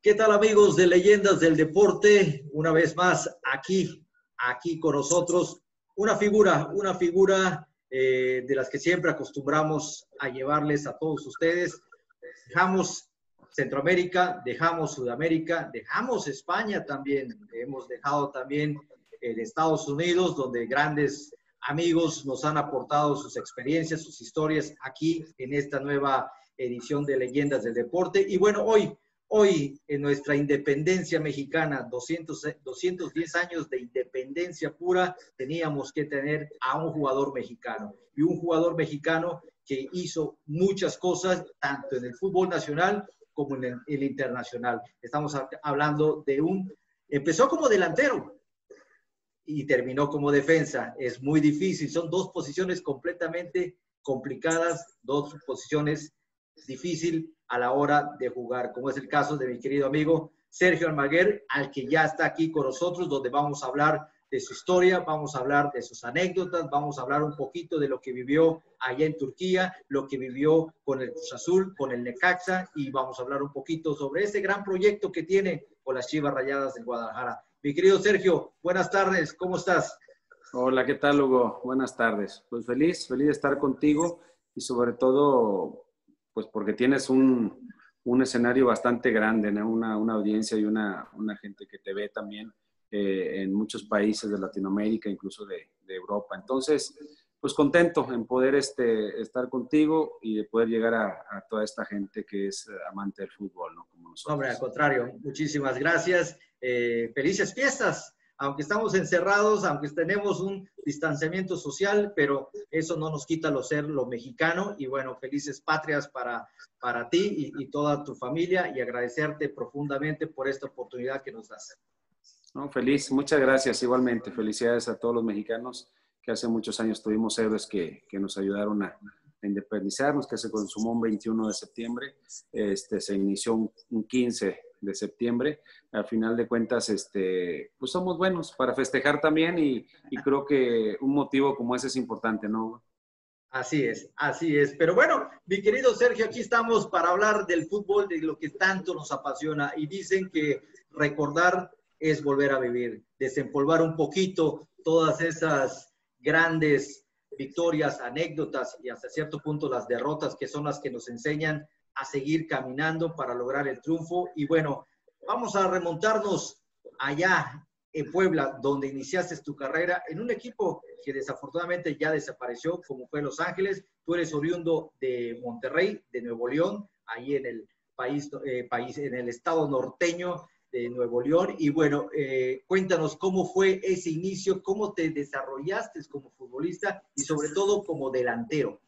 ¿Qué tal amigos de Leyendas del Deporte? Una vez más aquí, aquí con nosotros, una figura, una figura eh, de las que siempre acostumbramos a llevarles a todos ustedes. Dejamos Centroamérica, dejamos Sudamérica, dejamos España también, hemos dejado también en Estados Unidos, donde grandes amigos nos han aportado sus experiencias, sus historias aquí en esta nueva edición de Leyendas del Deporte. Y bueno, hoy Hoy, en nuestra independencia mexicana, 200, 210 años de independencia pura, teníamos que tener a un jugador mexicano. Y un jugador mexicano que hizo muchas cosas, tanto en el fútbol nacional como en el, internacional. Estamos hablando de un, empezó como delantero y terminó como defensa. Es muy difícil, son dos posiciones completamente complicadas, dos posiciones difíciles a la hora de jugar, como es el caso de mi querido amigo Sergio Almaguer, al que ya está aquí con nosotros, donde vamos a hablar de su historia, vamos a hablar de sus anécdotas, vamos a hablar un poquito de lo que vivió allá en Turquía, lo que vivió con el Cruz Azul, con el Necaxa, y vamos a hablar un poquito sobre ese gran proyecto que tiene con las Chivas Rayadas de Guadalajara. Mi querido Sergio, buenas tardes, ¿cómo estás? Hola, ¿qué tal, Hugo? Buenas tardes. Pues feliz, feliz de estar contigo y sobre todo pues porque tienes un, un escenario bastante grande, ¿no? una, una, audiencia y una, una, gente que te ve también eh, en muchos países de Latinoamérica, incluso de, de, Europa. Entonces, pues contento en poder este, estar contigo y de poder llegar a, a toda esta gente que es amante del fútbol, ¿no? Como nosotros. Hombre, al contrario, muchísimas gracias. Eh, felices fiestas aunque estamos encerrados, aunque tenemos un distanciamiento social, pero eso no nos quita lo ser lo mexicano y bueno, felices patrias para, para ti y, toda tu familia y agradecerte profundamente por esta oportunidad que nos das. No, feliz, muchas gracias igualmente. Felicidades a todos los mexicanos que hace muchos años tuvimos héroes que, que nos ayudaron a, independizarnos, que se consumó un 21 de septiembre, este, se inició un, un 15 de septiembre. Al final de cuentas, este, pues somos buenos para festejar también y, y creo que un motivo como ese es importante, ¿no? Así es, así es. Pero bueno, mi querido Sergio, aquí estamos para hablar del fútbol, de lo que tanto nos apasiona. Y dicen que recordar es volver a vivir, desempolvar un poquito todas esas grandes victorias, anécdotas y hasta cierto punto las derrotas que son las que nos enseñan a seguir caminando para lograr el triunfo. Y bueno, vamos a remontarnos allá en Puebla, donde iniciaste tu carrera en un equipo que desafortunadamente ya desapareció, como fue Los Ángeles. Tú eres oriundo de Monterrey, de Nuevo León, ahí en el país, eh, país en el estado norteño de Nuevo León. Y bueno, eh, cuéntanos cómo fue ese inicio, cómo te desarrollaste como futbolista y sobre todo como delantero.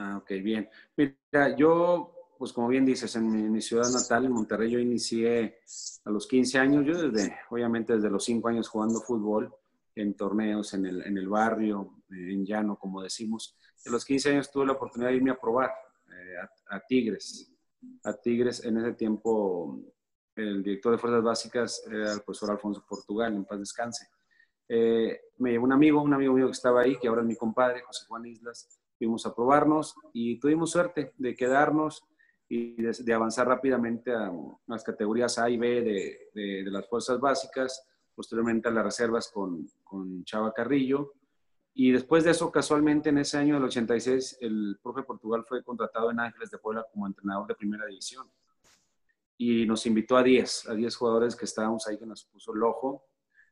Ah, ok, bien. Mira, yo, pues como bien dices, en mi, ciudad natal, en Monterrey, yo inicié a los 15 años, yo desde, obviamente desde los 5 años jugando fútbol en torneos, en el, en el barrio, en llano, como decimos. A los 15 años tuve la oportunidad de irme a probar eh, a, Tigres. A Tigres, en ese tiempo, el director de Fuerzas Básicas era el profesor Alfonso Portugal, en paz descanse. Eh, me llevó un amigo, un amigo mío que estaba ahí, que ahora es mi compadre, José Juan Islas, fuimos a probarnos y tuvimos suerte de quedarnos y de, avanzar rápidamente a, las categorías A y B de, de, las fuerzas básicas, posteriormente a las reservas con, con, Chava Carrillo. Y después de eso, casualmente en ese año del 86, el profe Portugal fue contratado en Ángeles de Puebla como entrenador de primera división. Y nos invitó a 10, a 10 jugadores que estábamos ahí, que nos puso el ojo.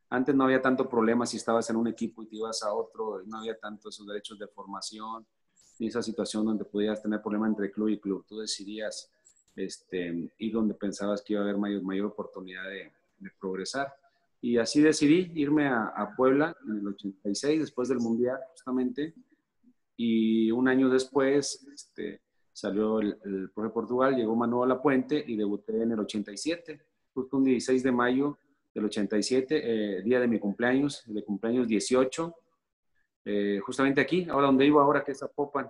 Antes no había tanto problema si estabas en un equipo y te ibas a otro, no había tanto esos derechos de formación esa situación donde podías tener problema entre club y club. Tú decidías este, ir donde pensabas que iba a haber mayor, mayor oportunidad de, progresar. Y así decidí irme a, Puebla en el 86, después del Mundial, justamente. Y un año después este, salió el, el profe Portugal, llegó Manuel La Puente y debuté en el 87, justo un 16 de mayo del 87, eh, día de mi cumpleaños, de cumpleaños 18 eh, justamente aquí, ahora donde vivo ahora, que es Zapopan,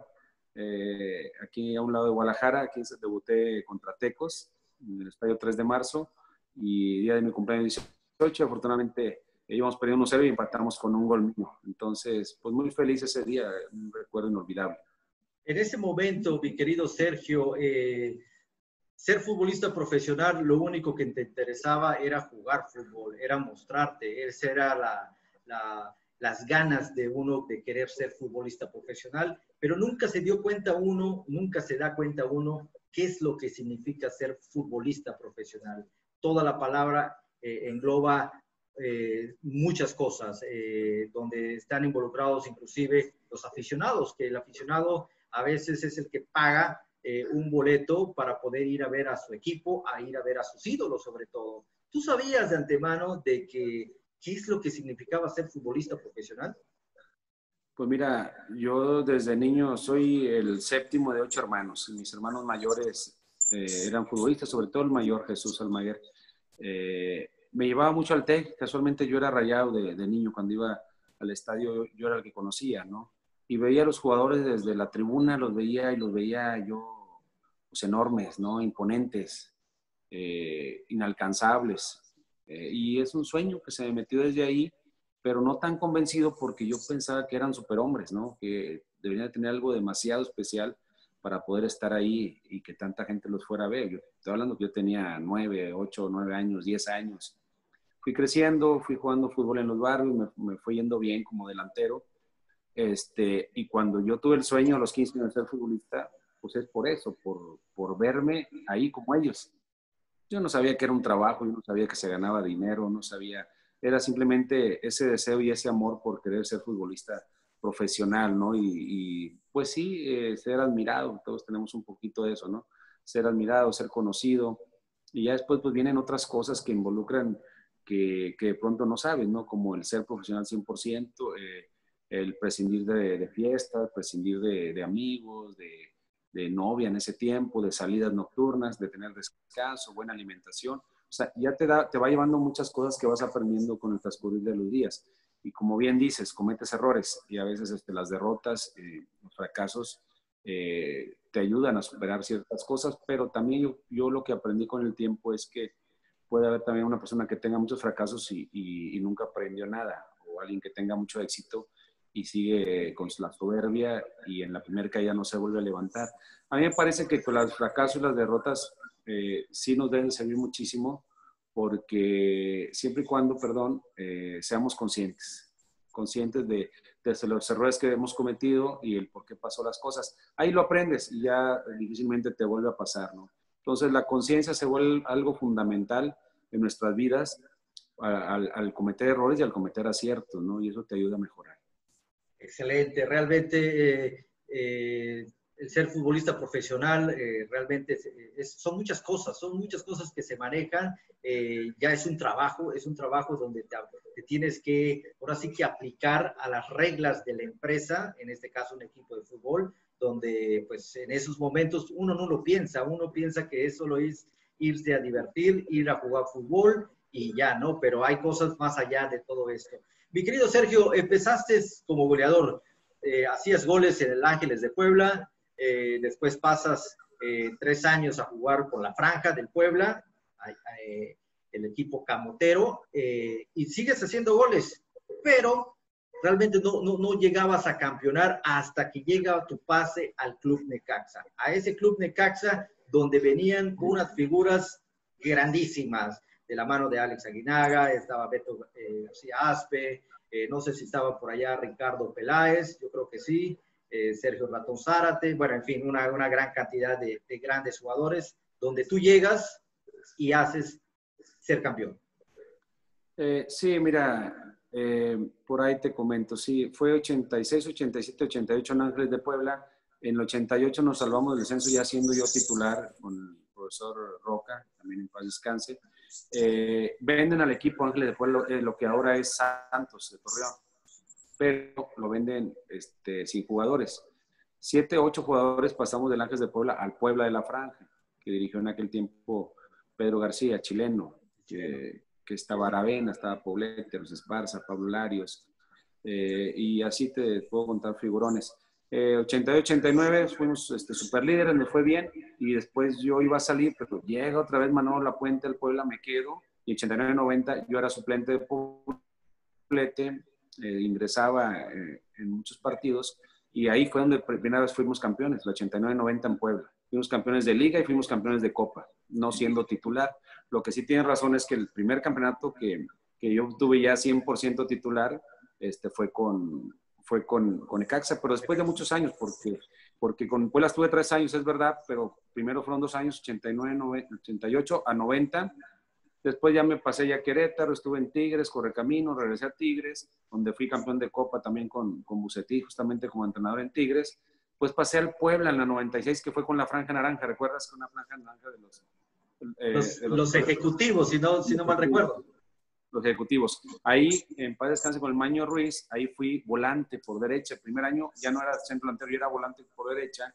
eh, aquí a un lado de Guadalajara, aquí debuté contra Tecos, en el estadio 3 de marzo, y día de mi cumpleaños 18, afortunadamente íbamos perdiendo 1-0 y empatamos con un gol. Entonces, pues muy feliz ese día, un recuerdo inolvidable. En ese momento, mi querido Sergio, eh, ser futbolista profesional, lo único que te interesaba era jugar fútbol, era mostrarte, esa era la, las ganas de uno de querer ser futbolista profesional, pero nunca se dio cuenta uno, nunca se da cuenta uno qué es lo que significa ser futbolista profesional. Toda la palabra eh, engloba eh, muchas cosas, eh, donde están involucrados inclusive los aficionados, que el aficionado a veces es el que paga un boleto para poder ir a ver a su equipo, a ir a ver a sus ídolos sobre todo. ¿Tú sabías de antemano de que qué es lo que significaba ser futbolista profesional? Pues mira, yo desde niño soy el séptimo de ocho hermanos. Mis hermanos mayores eran futbolistas, sobre todo el mayor Jesús Almaguer. Eh, me llevaba mucho al TEC, casualmente yo era rayado de, niño, cuando iba al estadio yo era el que conocía, ¿no? Y veía a los jugadores desde la tribuna, los veía y los veía yo pues, enormes, ¿no? Imponentes, eh, inalcanzables. Eh, y es un sueño que se me metió desde ahí, pero no tan convencido porque yo pensaba que eran superhombres, ¿no? Que deberían tener algo demasiado especial para poder estar ahí y que tanta gente los fuera a ver. Yo estoy hablando que yo tenía nueve, ocho, nueve años, diez años. Fui creciendo, fui jugando fútbol en los barrios, me, me fue yendo bien como delantero. Este, y cuando yo tuve el sueño a los 15 años de ser futbolista, pues es por eso, por, por verme ahí como ellos. Yo no sabía que era un trabajo, yo no sabía que se ganaba dinero, no sabía, era simplemente ese deseo y ese amor por querer ser futbolista profesional, ¿no? Y, pues sí, eh, ser admirado, todos tenemos un poquito de eso, ¿no? Ser admirado, ser conocido. Y ya después pues vienen otras cosas que involucran que, de pronto no sabes, ¿no? Como el ser profesional 100%, eh, el prescindir de, de fiestas, prescindir de, de amigos, de, de, novia en ese tiempo, de salidas nocturnas, de tener descanso, buena alimentación. O sea, ya te, da, te va llevando muchas cosas que vas aprendiendo con el transcurrir de los días y como bien dices, cometes errores y a veces este, las derrotas, eh, los fracasos eh, te ayudan a superar ciertas cosas, pero también yo, yo, lo que aprendí con el tiempo es que puede haber también una persona que tenga muchos fracasos y, y, nunca aprendió nada, o alguien que tenga mucho éxito y sigue con la soberbia y en la primera caída no se vuelve a levantar. A mí me parece que con los fracasos y las derrotas eh, sí nos deben servir muchísimo porque siempre y cuando, perdón, eh, seamos conscientes, conscientes de, de, los errores que hemos cometido y el por qué pasó las cosas. Ahí lo aprendes y ya difícilmente te vuelve a pasar, ¿no? Entonces la conciencia se vuelve algo fundamental en nuestras vidas al, al, cometer errores y al cometer aciertos, ¿no? Y eso te ayuda a mejorar. Excelente, realmente eh, eh, el ser futbolista profesional eh, realmente son muchas cosas, son muchas cosas que se manejan. Eh, ya es un trabajo, es un trabajo donde te, tienes que, ahora sí que aplicar a las reglas de la empresa, en este caso un equipo de fútbol, donde pues en esos momentos uno no lo piensa, uno piensa que eso lo es irse a divertir, ir a jugar fútbol y ya, ¿no? Pero hay cosas más allá de todo esto. Mi querido Sergio, empezaste como goleador, eh, hacías goles en el Ángeles de Puebla, eh, después pasas eh, tres años a jugar con la Franja del Puebla, eh, el equipo camotero, y sigues haciendo goles, pero realmente no, no, no, llegabas a campeonar hasta que llega tu pase al Club Necaxa, a ese Club Necaxa donde venían unas figuras grandísimas, de la mano de Alex Aguinaga, estaba Beto García Aspe, no sé si estaba por allá Ricardo Peláez, yo creo que sí, eh, Sergio Ratón Zárate, bueno, en fin, una, una gran cantidad de, grandes jugadores, donde tú llegas y haces ser campeón. Eh, sí, mira, eh, por ahí te comento, sí, fue 86, 87, 88 en Ángeles de Puebla. En el 88 nos salvamos del descenso ya siendo yo titular con el profesor Roca, también en paz descanse. Venden al equipo Ángeles de Puebla lo que ahora es Santos de Torreón pero lo venden este, sin jugadores. Siete, ocho jugadores pasamos del Ángeles de Puebla al Puebla de la Franja, que dirigió en aquel tiempo Pedro García, chileno, que, que estaba Aravena, estaba Poblete, Los Esparza, Pablo Larios, eh, y así te puedo contar figurones. Eh, 88-89 fuimos este, super líderes, me fue bien, y después yo iba a salir, pero llega otra vez Manolo La Puente, el Puebla, me quedo, y 89-90 yo era suplente de Poblete, eh, ingresaba eh, en muchos partidos y ahí fue donde primera vez fuimos campeones, el 89-90 en Puebla. fuimos campeones de liga y fuimos campeones de copa, no siendo titular. Lo que sí tiene razón es que el primer campeonato que, que yo tuve ya 100% titular este, fue con, fue con, con Ecaxa, pero después de muchos años, porque, porque con Puebla estuve tres años, es verdad, pero primero fueron dos años, 89, 88 a 90. Después ya me pasé ya a Querétaro, estuve en Tigres, Correcamino, regresé a Tigres, donde fui campeón de Copa también con, con Bucetí, justamente como entrenador en Tigres. Pues pasé al Puebla en la 96, que fue con la Franja Naranja. ¿Recuerdas con la Franja Naranja de los... Eh, los, los, ejecutivos, si no, si no mal recuerdo los ejecutivos. Ahí, en paz descanse con el Maño Ruiz, ahí fui volante por derecha. El primer año ya no era centro delantero, yo era volante por derecha.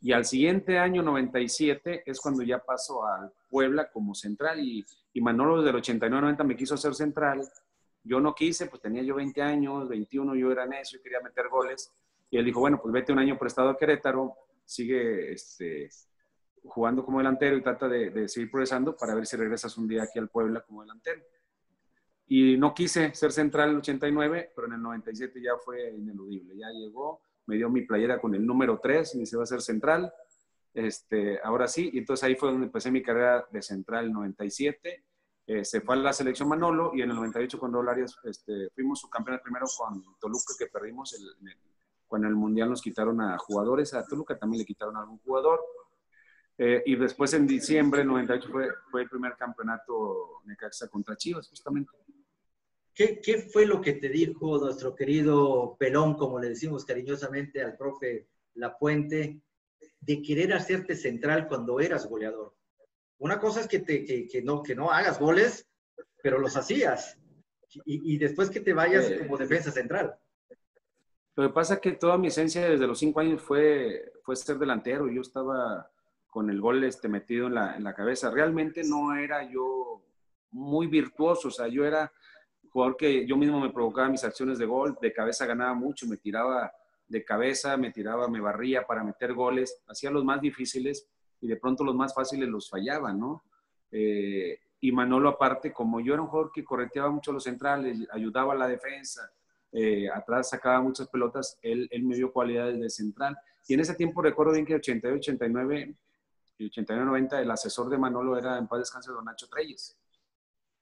Y al siguiente año, 97, es cuando ya paso al Puebla como central. Y, y Manolo desde el 89-90 me quiso hacer central. Yo no quise, pues tenía yo 20 años, 21, yo era necio, quería meter goles. Y él dijo, bueno, pues vete un año prestado a Querétaro, sigue este, jugando como delantero y trata de, de seguir progresando para ver si regresas un día aquí al Puebla como delantero. Y no quise ser central en el 89, pero en el 97 ya fue ineludible. Ya llegó, me dio mi playera con el número 3, me dice va a ser central. Este, ahora sí, y entonces ahí fue donde empecé mi carrera de central en el 97. Eh, se fue a la selección Manolo y en el 98 con Raúl Arias este, fuimos subcampeones primero con Toluca que perdimos el, cuando en el Mundial nos quitaron a jugadores, a Toluca también le quitaron a algún jugador. Eh, y después en diciembre del 98 fue, fue el primer campeonato Necaxa contra Chivas, justamente. ¿Qué, fue lo que te dijo nuestro querido Pelón, como le decimos cariñosamente al profe Lapuente, de querer hacerte central cuando eras goleador? Una cosa es que, te, que, no, que no hagas goles, pero los hacías. Y, después que te vayas como defensa central. Lo que pasa es que toda mi esencia desde los cinco años fue, fue ser delantero. Yo estaba con el gol este, metido en la, en la cabeza. Realmente no era yo muy virtuoso, o sea, yo era jugador que yo mismo me provocaba mis acciones de gol, de cabeza ganaba mucho, me tiraba de cabeza, me tiraba, me barría para meter goles, hacía los más difíciles y de pronto los más fáciles los fallaba, ¿no? Eh, y Manolo aparte, como yo era un jugador que correteaba mucho los centrales, ayudaba a la defensa, eh, atrás sacaba muchas pelotas, él, él me dio cualidades de central. Y en ese tiempo recuerdo bien que 88, 89 y 89, 90 el asesor de Manolo era en paz descanse Don Nacho Treyes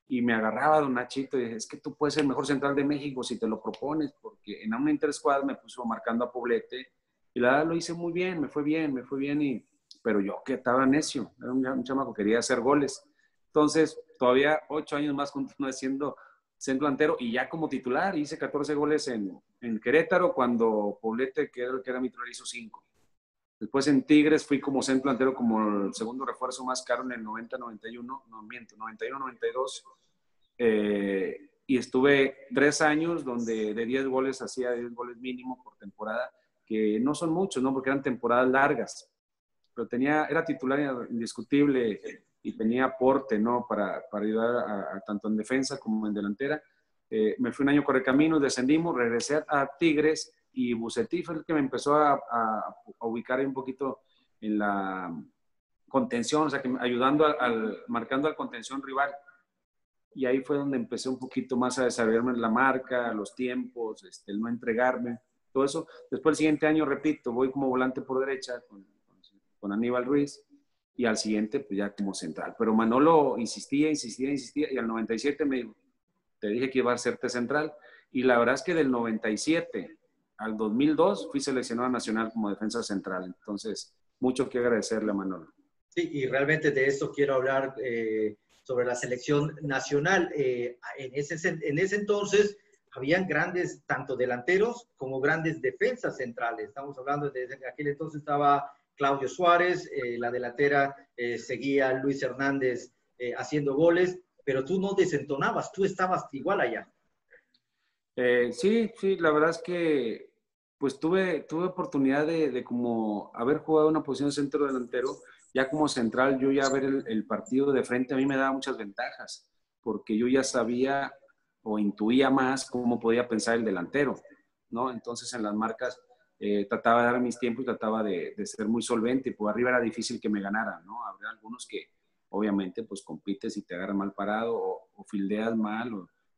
y me agarraba Don Nachito y dije, es que tú puedes ser el mejor central de México si te lo propones, porque en una interescuadra me puso marcando a Poblete y la verdad lo hice muy bien, me fue bien, me fue bien, y, pero yo que estaba necio, era un, un chamaco, quería hacer goles. Entonces, todavía ocho años más continué siendo centro delantero y ya como titular hice 14 goles en, en Querétaro cuando Poblete, que era, que era mi titular, hizo cinco. Después en Tigres fui como centro delantero, como el segundo refuerzo más caro en el 90-91, no miento, 91-92. Eh, y estuve tres años donde de 10 goles hacía 10 goles mínimo por temporada, que no son muchos, ¿no? Porque eran temporadas largas. Pero tenía, era titular indiscutible y tenía aporte, ¿no? Para, para ayudar a, tanto en defensa como en delantera. Eh, me fui un año camino, descendimos, regresé a Tigres y Bucetí fue el que me empezó a, a, ubicar un poquito en la contención, o sea, que ayudando al, marcando al contención rival. Y ahí fue donde empecé un poquito más a desarrollarme la marca, los tiempos, este, el no entregarme, todo eso. Después el siguiente año, repito, voy como volante por derecha con, con Aníbal Ruiz y al siguiente pues ya como central. Pero Manolo insistía, insistía, insistía y al 97 me dijo, te dije que iba a serte central. Y la verdad es que del 97 al 2002 fui seleccionado nacional como defensa central. Entonces, mucho que agradecerle a Manolo. Sí, y realmente de esto quiero hablar eh, sobre la selección nacional. Eh, en, ese, en ese entonces habían grandes, tanto delanteros como grandes defensas centrales. Estamos hablando de, aquel entonces estaba Claudio Suárez, eh, la delantera seguía Luis Hernández haciendo goles, pero tú no desentonabas, tú estabas igual allá. Eh, sí, sí, la verdad es que pues tuve, tuve oportunidad de, como haber jugado una posición centro delantero, ya como central, yo ya ver el, partido de frente a mí me daba muchas ventajas, porque yo ya sabía o intuía más cómo podía pensar el delantero, ¿no? Entonces en las marcas eh, trataba de dar mis tiempos y trataba de, ser muy solvente, por arriba era difícil que me ganaran, ¿no? Habría algunos que obviamente pues compites y te agarran mal parado o, fildeas mal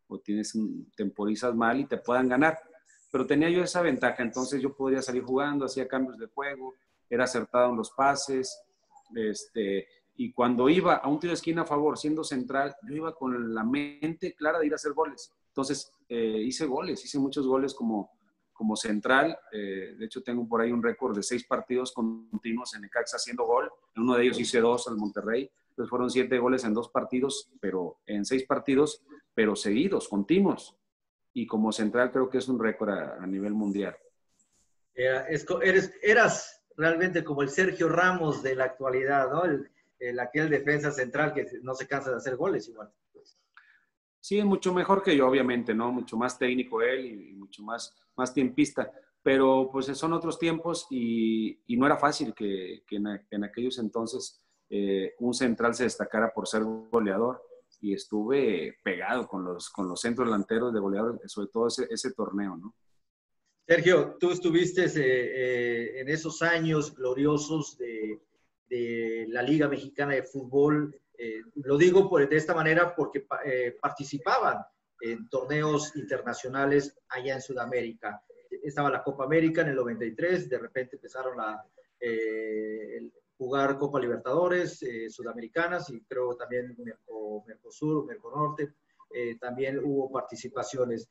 o tienes temporizas mal y te puedan ganar. Pero tenía yo esa ventaja, entonces yo podía salir jugando, hacía cambios de juego, era acertado en los pases, este, y cuando iba a un tiro de esquina a favor, siendo central, yo iba con la mente clara de ir a hacer goles. Entonces, eh, hice goles, hice muchos goles como, como central. Eh, de hecho, tengo por ahí un récord de seis partidos continuos en Necaxa haciendo gol. En uno de ellos hice dos al Monterrey. Entonces fueron siete goles en dos partidos, pero en seis partidos, pero seguidos, continuos. Y como central creo que es un récord a, nivel mundial. eres, eras realmente como el Sergio Ramos de la actualidad, ¿no? el, aquel defensa central que no se cansa de hacer goles igual. Sí, es mucho mejor que yo, obviamente, ¿no? Mucho más técnico él y, mucho más, más tiempista. Pero pues son otros tiempos y, no era fácil que, en, aquellos entonces eh, un central se destacara por ser goleador y estuve pegado con los, con los centros delanteros de goleador, sobre todo ese, ese torneo, ¿no? Sergio, tú estuviste eh, eh, en esos años gloriosos de, la Liga Mexicana de Fútbol. Eh, lo digo de esta manera porque participaban en torneos internacionales allá en Sudamérica. Estaba la Copa América en el 93, de repente empezaron a jugar Copa Libertadores, Sudamericanas y creo también Mercosur, Merconorte, también hubo participaciones.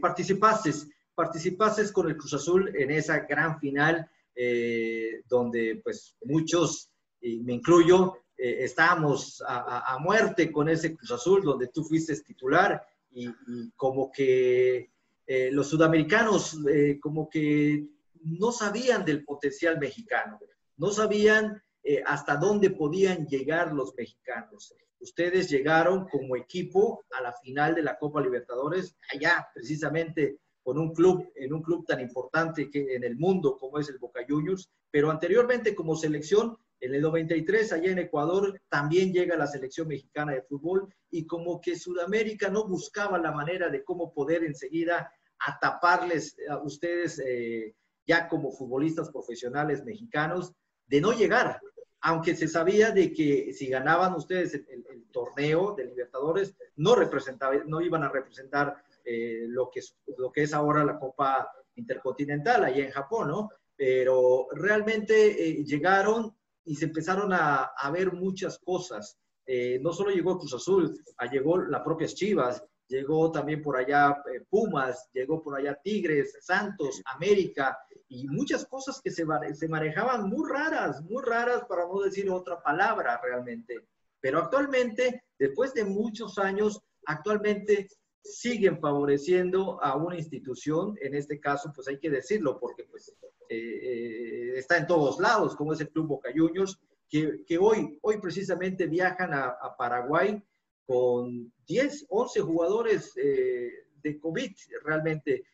participaste participases con el Cruz Azul en esa gran final eh, donde pues muchos, y me incluyo, eh, estábamos a, muerte con ese Cruz Azul donde tú fuiste titular y, como que eh, los sudamericanos como que no sabían del potencial mexicano, no sabían hasta dónde podían llegar los mexicanos. Ustedes llegaron como equipo a la final de la Copa Libertadores, allá precisamente con un club, en un club tan importante que en el mundo como es el Boca Juniors, pero anteriormente como selección, en el 93 allá en Ecuador también llega la selección mexicana de fútbol y como que Sudamérica no buscaba la manera de cómo poder enseguida ataparles a ustedes eh, ya como futbolistas profesionales mexicanos de no llegar, aunque se sabía de que si ganaban ustedes el, torneo de Libertadores, no, representaba, no iban a representar eh, lo, que es, lo que es ahora la Copa Intercontinental allá en Japón, ¿no? Pero realmente eh, llegaron y se empezaron a, a ver muchas cosas. Eh, no solo llegó Cruz Azul, ah, llegó la propia Chivas, llegó también por allá Pumas, llegó por allá Tigres, Santos, América y muchas cosas que se, se manejaban muy raras, muy raras para no decir otra palabra realmente. Pero actualmente, después de muchos años, actualmente siguen favoreciendo a una institución, en este caso, pues hay que decirlo, porque pues, eh, eh, está en todos lados, como es el Club Boca Juniors, que, que hoy, hoy precisamente viajan a, Paraguay con 10, 11 jugadores eh, de COVID, realmente,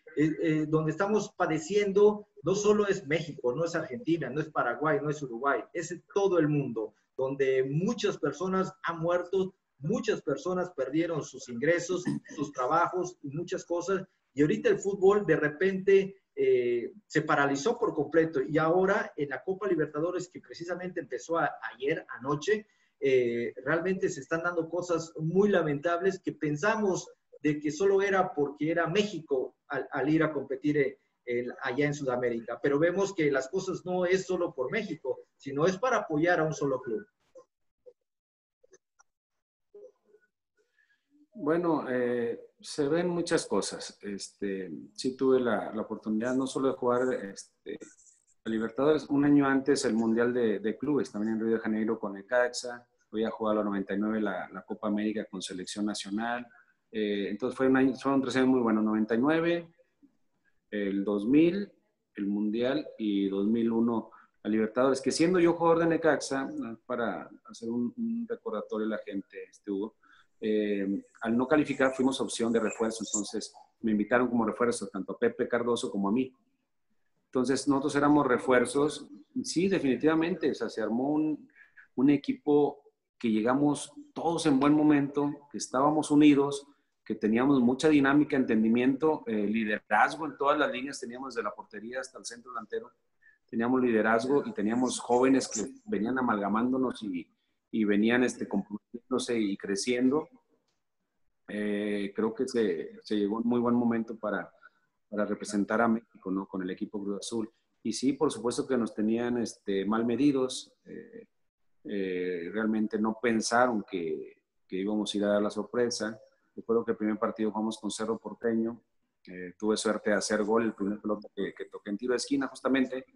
donde estamos padeciendo, no solo es México, no es Argentina, no es Paraguay, no es Uruguay, es todo el mundo, donde muchas personas han muerto Muchas personas perdieron sus ingresos, sus trabajos y muchas cosas. Y ahorita el fútbol de repente eh, se paralizó por completo. Y ahora en la Copa Libertadores, que precisamente empezó ayer, anoche, eh, realmente se están dando cosas muy lamentables que pensamos de que solo era porque era México al, ir a competir allá en Sudamérica. Pero vemos que las cosas no es solo por México, sino es para apoyar a un solo club. Bueno, eh, se ven muchas cosas. Este, sí tuve la, oportunidad no solo de jugar este, a Libertadores, un año antes el Mundial de, Clubes, también en Río de Janeiro con el CAXA, voy a jugar a los 99 la, la Copa América con selección nacional. Eh, entonces fue un año, fueron tres años muy buenos, 99, el 2000, el Mundial y 2001 a Libertadores, que siendo yo jugador de Necaxa, para hacer un, un recordatorio a la gente, este Hugo, eh, al no calificar fuimos opción de refuerzo, entonces me invitaron como refuerzo tanto a Pepe Cardoso como a mí. Entonces nosotros éramos refuerzos, sí, definitivamente, o sea, se armó un, un equipo que llegamos todos en buen momento, que estábamos unidos, que teníamos mucha dinámica, entendimiento, eh, liderazgo en todas las líneas, teníamos de la portería hasta el centro delantero, teníamos liderazgo y teníamos jóvenes que venían amalgamándonos y, y venían este, comprometiéndose y creciendo. Eh, creo que se, se, llegó un muy buen momento para, para representar a México ¿no? con el equipo Cruz Azul. y sí, por supuesto que nos tenían este, mal medidos. Eh, eh, realmente no pensaron que, que, íbamos a ir a dar la sorpresa. Recuerdo que el primer partido jugamos con Cerro Porteño. Eh, tuve suerte de hacer gol el primer pelota que, que, toqué en tiro de esquina justamente,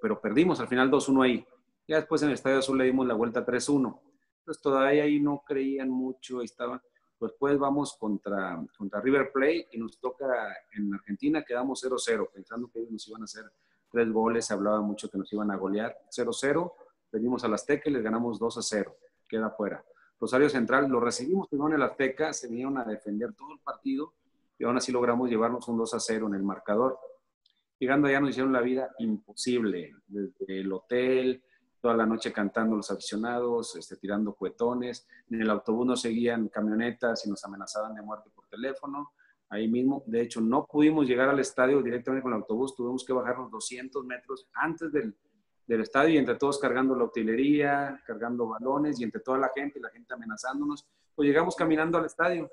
pero perdimos al final 2-1 ahí. Ya después en el Estadio Azul le dimos la vuelta 3-1. Entonces todavía ahí no creían mucho, estaban. Después vamos contra, contra River Plate y nos toca en Argentina, quedamos 0-0, pensando que ellos nos iban a hacer tres goles, se hablaba mucho que nos iban a golear 0-0, venimos al Azteca y les ganamos 2-0, queda fuera. Rosario Central lo recibimos primero en el Azteca, se vinieron a defender todo el partido y aún así logramos llevarnos un 2-0 en el marcador. Llegando allá nos hicieron la vida imposible, desde el hotel, toda la noche cantando los aficionados, este, tirando cuetones. En el autobús nos seguían camionetas y nos amenazaban de muerte por teléfono. Ahí mismo, de hecho, no pudimos llegar al estadio directamente con el autobús, tuvimos que bajarnos 200 metros antes del, del estadio y entre todos cargando la utilería, cargando balones y entre toda la gente, la gente amenazándonos. Pues llegamos caminando al estadio.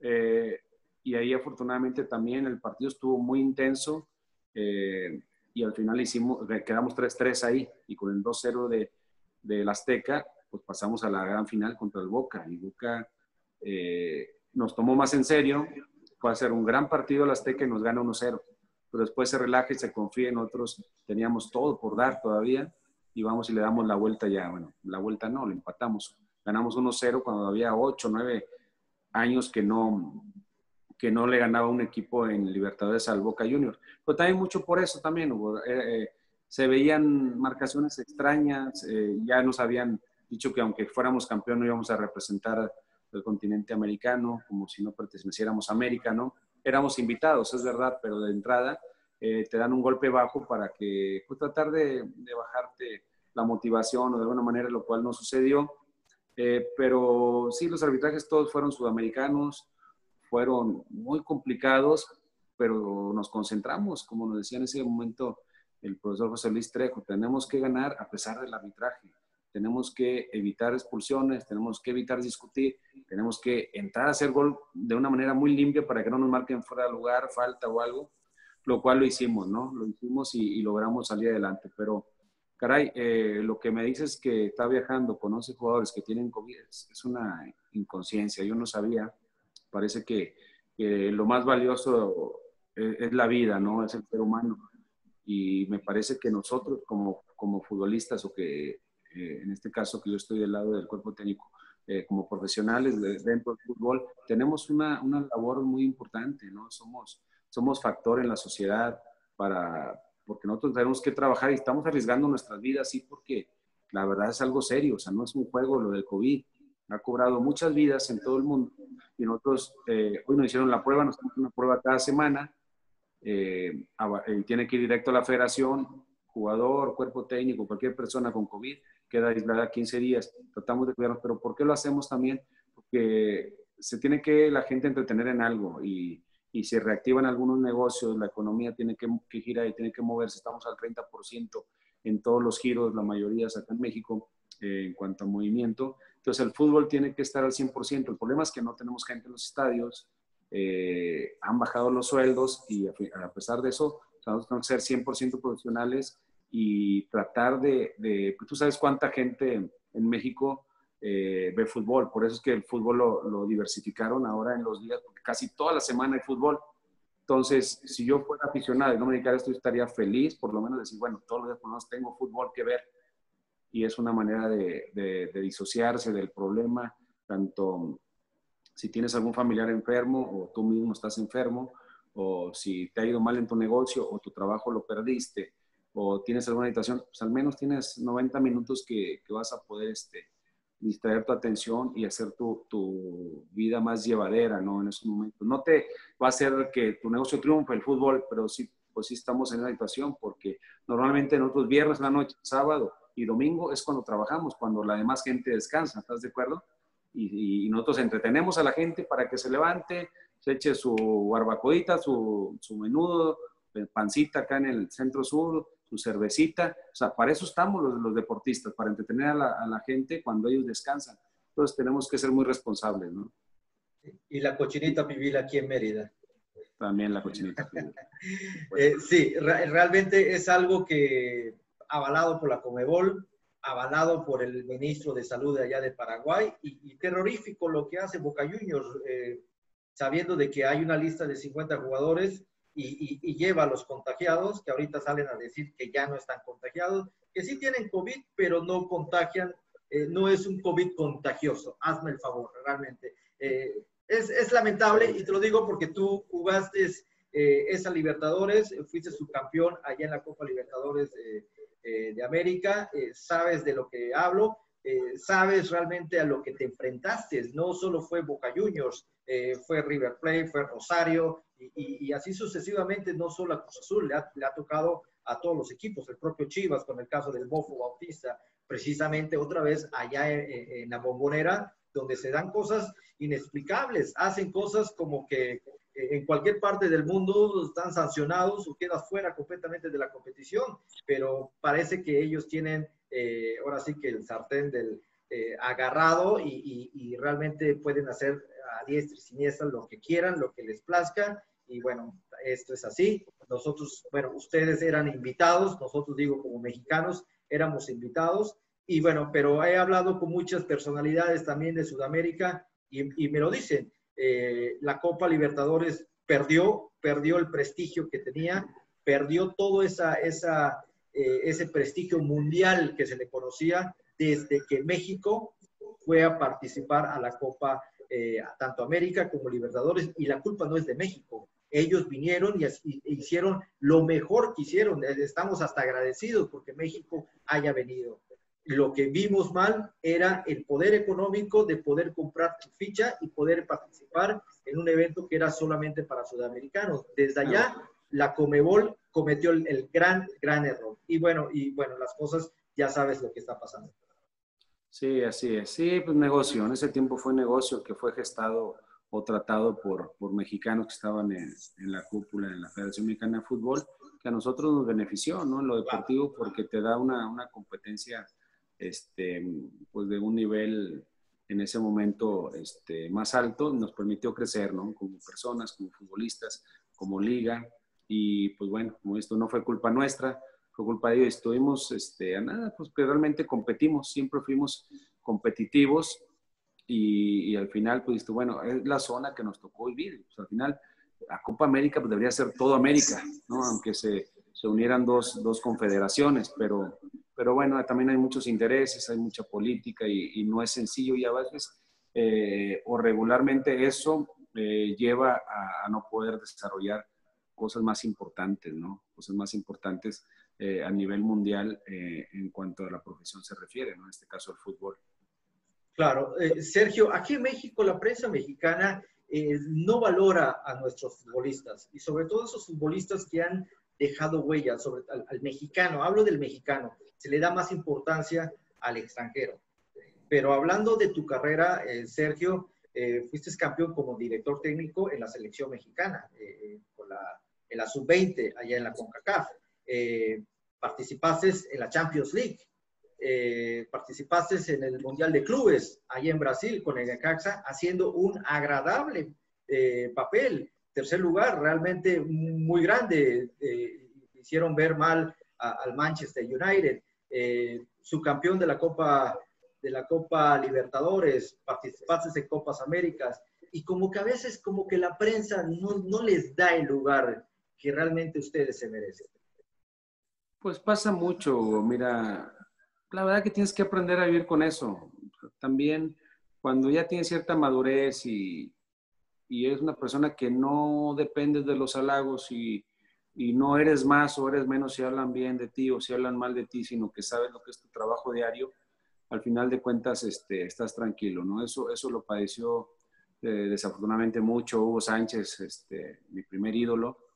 Eh, y ahí afortunadamente también el partido estuvo muy intenso. Eh, y al final hicimos, quedamos 3-3 ahí y con el 2-0 de, de Azteca, pues pasamos a la gran final contra el Boca y Boca eh, nos tomó más en serio, fue a hacer un gran partido el Azteca y nos gana 1-0, pero después se relaja y se confía en otros, teníamos todo por dar todavía y vamos y le damos la vuelta ya, bueno, la vuelta no, lo empatamos, ganamos 1-0 cuando había 8, 9 años que no, que no le ganaba un equipo en Libertadores al Boca Juniors. Pero también mucho por eso también hubo. Eh, eh, se veían marcaciones extrañas, eh, ya nos habían dicho que aunque fuéramos campeón no íbamos a representar el continente americano, como si no perteneciéramos a América, ¿no? Éramos invitados, es verdad, pero de entrada te dan un golpe bajo para que, pues, tratar de, de, bajarte la motivación o de alguna manera, lo cual no sucedió. pero sí, los arbitrajes todos fueron sudamericanos, fueron muy complicados, pero nos concentramos, como nos decía en ese momento el profesor José Luis Trejo, tenemos que ganar a pesar del arbitraje, tenemos que evitar expulsiones, tenemos que evitar discutir, tenemos que entrar a hacer gol de una manera muy limpia para que no nos marquen fuera de lugar, falta o algo, lo cual lo hicimos, ¿no? Lo hicimos y, logramos salir adelante, pero caray, eh, lo que me dices que está viajando con 11 jugadores que tienen COVID es una inconsciencia, yo no sabía Parece que, lo más valioso es, la vida, ¿no? Es el ser humano. Y me parece que nosotros como, como futbolistas o que eh, en este caso que yo estoy del lado del cuerpo técnico, eh, como profesionales dentro del fútbol, tenemos una, una, labor muy importante, ¿no? Somos, somos factor en la sociedad para, porque nosotros tenemos que trabajar y estamos arriesgando nuestras vidas, sí, porque la verdad es algo serio, o sea, no es un juego lo del COVID, ha cobrado muchas vidas en todo el mundo y nosotros eh, hoy nos hicieron la prueba, nos hacemos una prueba cada semana, eh, eh, tiene que ir directo a la federación, jugador, cuerpo técnico, cualquier persona con COVID, queda aislada 15 días, tratamos de cuidarnos, pero ¿por qué lo hacemos también? Porque se tiene que la gente entretener en algo y, y se reactivan algunos negocios, la economía tiene que, que girar y tiene que moverse, estamos al 30% en todos los giros, la mayoría es acá en México, en cuanto a movimiento, entonces el fútbol tiene que estar al 100%. El problema es que no tenemos gente en los estadios, eh, han bajado los sueldos y a, pesar de eso, tenemos que ser 100% profesionales y tratar de, pues, tú sabes cuánta gente en México eh, ve fútbol, por eso es que el fútbol lo, diversificaron ahora en los días, porque casi toda la semana hay fútbol. Entonces, si yo fuera aficionado y no me dedicara a esto, estaría feliz, por lo menos decir, bueno, todos los días por lo menos tengo fútbol que ver y es una manera de, disociarse del problema, tanto si tienes algún familiar enfermo o tú mismo estás enfermo, o si te ha ido mal en tu negocio o tu trabajo lo perdiste, o tienes alguna habitación, pues al menos tienes 90 minutos que, vas a poder este, distraer tu atención y hacer tu, tu, vida más llevadera, ¿no? En esos momentos. No te va a hacer que tu negocio triunfe el fútbol, pero sí, pues sí estamos en una situación porque normalmente en otros viernes la noche, sábado, y domingo es cuando trabajamos, cuando la demás gente descansa, ¿estás de acuerdo? Y, nosotros entretenemos a la gente para que se levante, se eche su barbacoita, su, su menudo, eh, pancita acá en el centro sur, su cervecita. O sea, para eso estamos los, los deportistas, para entretener a la, a la, gente cuando ellos descansan. Entonces tenemos que ser muy responsables, ¿no? ¿Y la cochinita pibil aquí en Mérida? También la cochinita pibil. Eh, sí, realmente es algo que avalado por la Comebol, avalado por el ministro de Salud de allá de Paraguay y, terrorífico lo que hace Boca Juniors, eh, sabiendo de que hay una lista de 50 jugadores y, lleva a los contagiados, que ahorita salen a decir que ya no están contagiados, que sí tienen COVID, pero no contagian, eh, no es un COVID contagioso, hazme el favor, realmente. Eh, es, es, lamentable y te lo digo porque tú jugaste esa Libertadores, fuiste subcampeón allá en la Copa Libertadores de eh, América, eh, sabes de lo que hablo, eh, sabes realmente a lo que te enfrentaste. No solo fue Boca Juniors, fue River Plate, fue Rosario, y, así sucesivamente, no solo a Cruz Azul, le ha, tocado a todos los equipos, el propio Chivas con el caso del Bofo Bautista, precisamente otra vez allá en, la bombonera, donde se dan cosas inexplicables, hacen cosas como que en cualquier parte del mundo están sancionados o quedas fuera completamente de la competición, pero parece que ellos tienen eh, ahora sí que el sartén del eh, agarrado y, realmente pueden hacer a diestra y siniestra lo que quieran, lo que les plazca. Y bueno, esto es así. Nosotros, bueno, ustedes eran invitados, nosotros digo como mexicanos, éramos invitados. Y bueno, pero he hablado con muchas personalidades también de Sudamérica y, y me lo dicen eh, la Copa Libertadores perdió, perdió el prestigio que tenía, perdió todo esa, esa, eh, ese prestigio mundial que se le conocía desde que México fue a participar a la Copa, eh, tanto América como Libertadores, y la culpa no es de México. Ellos vinieron y, y hicieron lo mejor que hicieron. Estamos hasta agradecidos porque México haya venido lo que vimos mal era el poder económico de poder comprar tu ficha y poder participar en un evento que era solamente para sudamericanos. Desde allá, la Comebol cometió el, gran, gran error. Y bueno, y bueno, las cosas ya sabes lo que está pasando. Sí, así es. Sí, pues negocio. En ese tiempo fue negocio que fue gestado o tratado por, por mexicanos que estaban en, en, la cúpula en la Federación Mexicana de Fútbol, que a nosotros nos benefició, ¿no? En lo deportivo, porque te da una, una competencia este, pues de un nivel en ese momento este, más alto, nos permitió crecer, ¿no? Como personas, como futbolistas, como liga. Y pues bueno, como esto no fue culpa nuestra, fue culpa de ellos. Estuvimos este, a nada, pues que realmente competimos, siempre fuimos competitivos y, al final, pues bueno, es la zona que nos tocó vivir. Pues, al final, la Copa América pues, debería ser todo América, ¿no? Aunque se, se unieran dos, dos confederaciones, pero pero bueno, también hay muchos intereses, hay mucha política y, no es sencillo y a veces eh, o regularmente eso eh, lleva a, no poder desarrollar cosas más importantes, ¿no? Cosas más importantes eh, a nivel mundial en cuanto a la profesión se refiere, ¿no? En este caso el fútbol. Claro, Sergio, aquí en México la prensa mexicana no valora a nuestros futbolistas y sobre todo esos futbolistas que han dejado huellas sobre al, mexicano, hablo del mexicano, se le da más importancia al extranjero. Pero hablando de tu carrera, eh, Sergio, eh, fuiste campeón como director técnico en la selección mexicana, eh, la, en la sub-20, allá en la CONCACAF. participaste en la Champions League, participaste en el Mundial de Clubes, allá en Brasil, con el Necaxa, haciendo un agradable papel tercer lugar, realmente muy grande. Eh, hicieron ver mal al Manchester United. Eh, subcampeón de la Copa de la Copa Libertadores, participaste en Copas Américas, y como que a veces como que la prensa no, no les da el lugar que realmente ustedes se merecen. Pues pasa mucho, mira, la verdad que tienes que aprender a vivir con eso. También cuando ya tienes cierta madurez y, y eres una persona que no dependes de los halagos y, y, no eres más o eres menos si hablan bien de ti o si hablan mal de ti, sino que sabes lo que es tu trabajo diario, al final de cuentas este, estás tranquilo, ¿no? Eso, eso lo padeció eh, desafortunadamente mucho Hugo Sánchez, este, mi primer ídolo,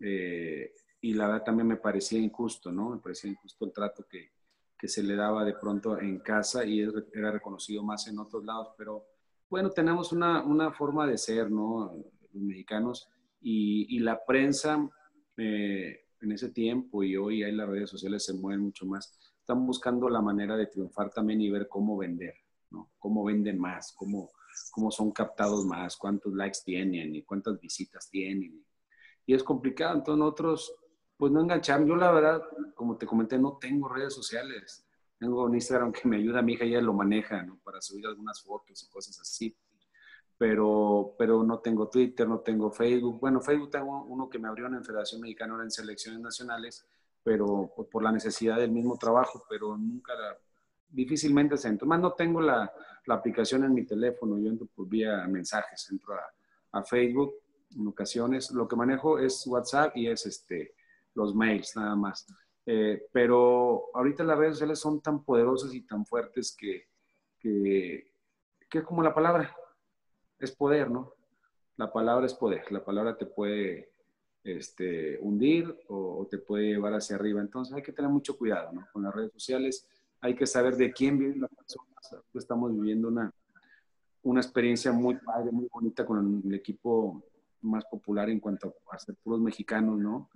eh, y la verdad también me parecía injusto, ¿no? Me parecía injusto el trato que, que se le daba de pronto en casa y era reconocido más en otros lados, pero bueno, tenemos una, una forma de ser, ¿no? Los mexicanos y, y la prensa eh, en ese tiempo y hoy hay las redes sociales se mueven mucho más. Están buscando la manera de triunfar también y ver cómo vender, ¿no? Cómo venden más, cómo, cómo son captados más, cuántos likes tienen y cuántas visitas tienen. Y es complicado. Entonces nosotros, pues no enganchamos. Yo la verdad, como te comenté, no tengo redes sociales. Tengo un Instagram que me ayuda, mi hija ella lo maneja, ¿no? Para subir algunas fotos y cosas así. Pero, pero no tengo Twitter, no tengo Facebook. Bueno, Facebook tengo uno que me abrió en Federación Mexicana en selecciones nacionales, pero por la necesidad del mismo trabajo, pero nunca la, difícilmente se entro. Más no tengo la, la, aplicación en mi teléfono, yo entro por vía mensajes, entro a, a, Facebook en ocasiones. Lo que manejo es WhatsApp y es este, los mails nada más. Eh, pero ahorita las redes sociales son tan poderosas y tan fuertes que, que, que como la palabra, es poder, ¿no? La palabra es poder, la palabra te puede este, hundir o, te puede llevar hacia arriba. Entonces hay que tener mucho cuidado, ¿no? Con las redes sociales hay que saber de quién viven las personas. Estamos viviendo una, una experiencia muy padre, muy bonita con el equipo más popular en cuanto a ser puros mexicanos, ¿no?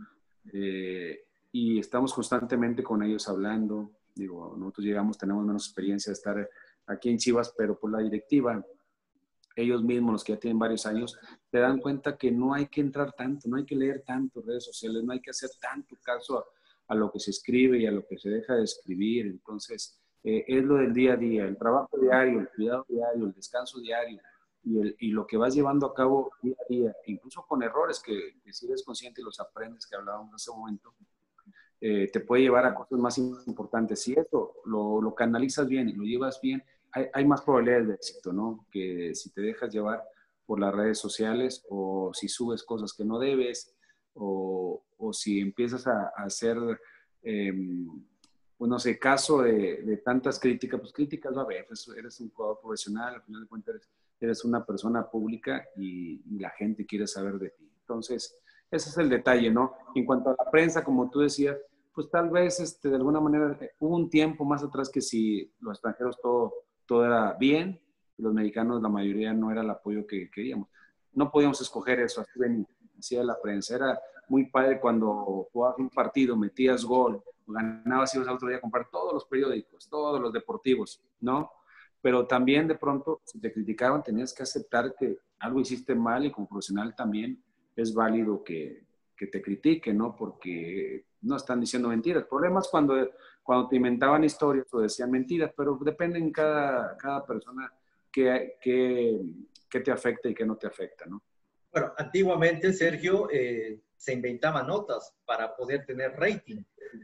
Eh, y estamos constantemente con ellos hablando. Digo, nosotros llegamos, tenemos menos experiencia de estar aquí en Chivas, pero por la directiva, ellos mismos, los que ya tienen varios años, te dan cuenta que no hay que entrar tanto, no hay que leer tanto redes sociales, no hay que hacer tanto caso a, lo que se escribe y a lo que se deja de escribir. Entonces, eh, es lo del día a día, el trabajo diario, el cuidado diario, el descanso diario y, el, y, lo que vas llevando a cabo día a día, incluso con errores que, que si eres consciente y los aprendes, que hablábamos en ese momento, eh, te puede llevar a cosas más importantes. Si eso lo, lo canalizas bien y lo llevas bien, hay, hay, más probabilidades de éxito, ¿no? Que si te dejas llevar por las redes sociales o si subes cosas que no debes o, o si empiezas a, a hacer, eh, pues no sé, caso de, de, tantas críticas, pues críticas va a haber, eres un jugador profesional, al final de cuentas eres, eres una persona pública y, y, la gente quiere saber de ti. Entonces, ese es el detalle, ¿no? En cuanto a la prensa, como tú decías, pues tal vez este, de alguna manera eh, hubo un tiempo más atrás que si los extranjeros todo, todo era bien, los mexicanos la mayoría no era el apoyo que queríamos. No podíamos escoger eso, así venía, decía la prensa, era muy padre cuando jugabas un partido, metías gol, ganabas y ibas al otro día a comprar todos los periódicos, todos los deportivos, ¿no? Pero también de pronto, si te criticaban, tenías que aceptar que algo hiciste mal y como profesional también es válido que, que te critiquen, ¿no? Porque no están diciendo mentiras. Problemas cuando, cuando te inventaban historias o decían mentiras, pero depende en cada, cada persona qué, qué, qué te afecta y qué no te afecta, ¿no? Bueno, antiguamente, Sergio, eh, se inventaban notas para poder tener rating.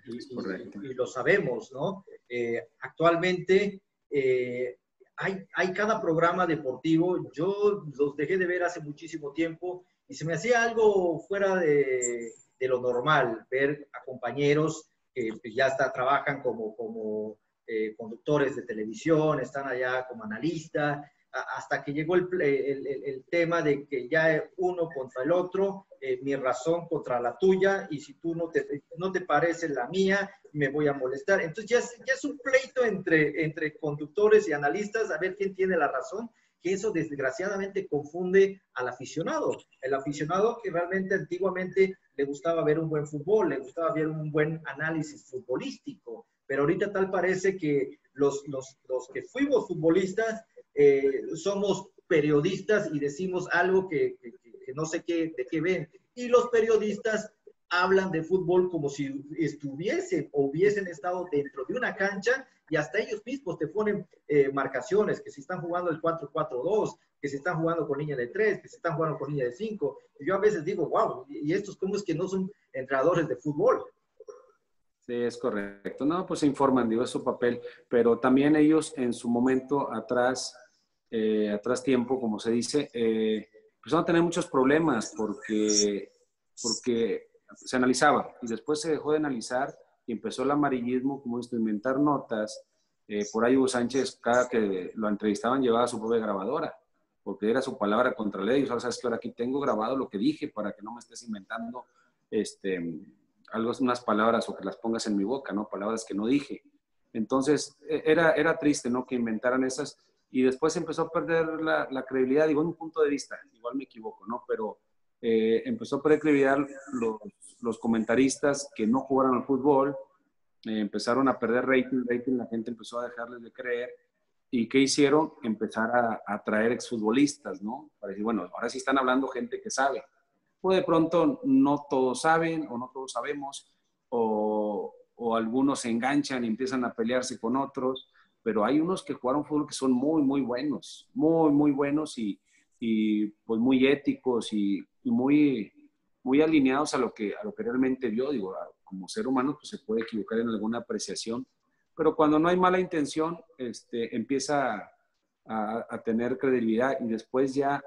Y, y, y lo sabemos, ¿no? Eh, actualmente eh, hay, hay cada programa deportivo, yo los dejé de ver hace muchísimo tiempo y se me hacía algo fuera de, de lo normal, ver a compañeros que pues, ya está, trabajan como, como eh, conductores de televisión, están allá como analistas, hasta que llegó el, el, el, tema de que ya uno contra el otro, eh, mi razón contra la tuya, y si tú no te, no te parece la mía, me voy a molestar. Entonces ya es, ya es un pleito entre, entre conductores y analistas a ver quién tiene la razón, que eso desgraciadamente confunde al aficionado. El aficionado que realmente antiguamente le gustaba ver un buen fútbol, le gustaba ver un buen análisis futbolístico, pero ahorita tal parece que los, los, los que fuimos futbolistas eh, somos periodistas y decimos algo que, que, no sé qué, de qué ven. Y los periodistas hablan de fútbol como si estuviesen o hubiesen estado dentro de una cancha y hasta ellos mismos te ponen eh, marcaciones, que si están jugando el 4-4-2, que se están jugando con línea de 3, que se están jugando con línea de 5. Y yo a veces digo, wow, ¿y estos cómo es que no son entrenadores de fútbol? Sí, es correcto. No, pues se informan, digo, es su papel, pero también ellos en su momento atrás eh, atrás tiempo, como se dice, eh, pues van a tener muchos problemas porque, porque se analizaba y después se dejó de analizar y empezó el amarillismo, como esto, inventar notas. Eh, por ahí Hugo Sánchez, cada que lo entrevistaban, llevaba su propia grabadora, porque era su palabra contra ley. Ahora sabes que ahora aquí tengo grabado lo que dije para que no me estés inventando este, algo, unas palabras o que las pongas en mi boca, ¿no? Palabras que no dije. Entonces, e, era, era triste, ¿no? Que inventaran esas y después empezó a perder la, credibilidad, digo, en un punto de vista, igual me equivoco, ¿no? Pero eh, empezó a perder credibilidad los, comentaristas que no jugaron al fútbol, eh, empezaron a perder rating, rating, la gente empezó a dejarles de creer ¿Y qué hicieron? Empezar a, a traer exfutbolistas, ¿no? Para decir, bueno, ahora sí están hablando gente que sabe. Pues de pronto no todos saben o no todos sabemos, o, o algunos se enganchan y empiezan a pelearse con otros, pero hay unos que jugaron fútbol que son muy, muy buenos, muy, muy buenos y, y pues muy éticos y, y, muy, muy alineados a lo, que, a lo que realmente vio. Digo, como ser humano pues se puede equivocar en alguna apreciación, pero cuando no hay mala intención, este, empieza a, a tener credibilidad y después ya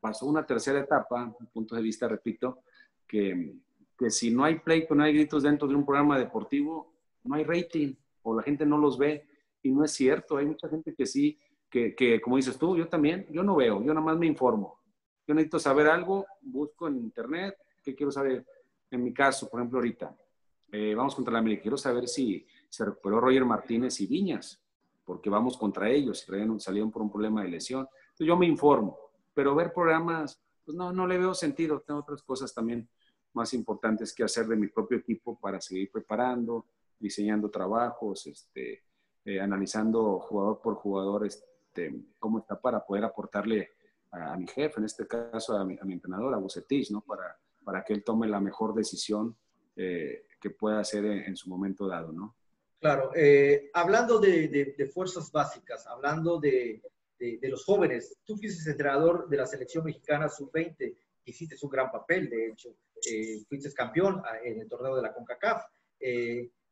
pasó una tercera etapa, un punto de vista, repito, que, que si no hay pleito, no hay gritos dentro de un programa deportivo, no hay rating o la gente no los ve. Y no es cierto, hay mucha gente que sí, que, que como dices tú, yo también, yo no veo, yo nada más me informo. Yo necesito saber algo, busco en internet, ¿qué quiero saber? En mi caso, por ejemplo, ahorita, eh, vamos contra la América, quiero saber si se recuperó Roger Martínez y Viñas, porque vamos contra ellos, salieron por un problema de lesión. Entonces yo me informo, pero ver programas, pues no, no le veo sentido, tengo otras cosas también más importantes que hacer de mi propio equipo para seguir preparando, diseñando trabajos, este, eh, analizando jugador por jugador este, cómo está para poder aportarle a, mi jefe, en este caso a mi, entrenador, a Bucetich, ¿no? Para, para que él tome la mejor decisión eh, que pueda hacer en, su momento dado, ¿no? Claro, eh, hablando de, fuerzas básicas, hablando de, de, los jóvenes, tú fuiste entrenador de la selección mexicana sub-20, hiciste un gran papel, de hecho, eh, fuiste campeón ah, en el torneo de la CONCACAF.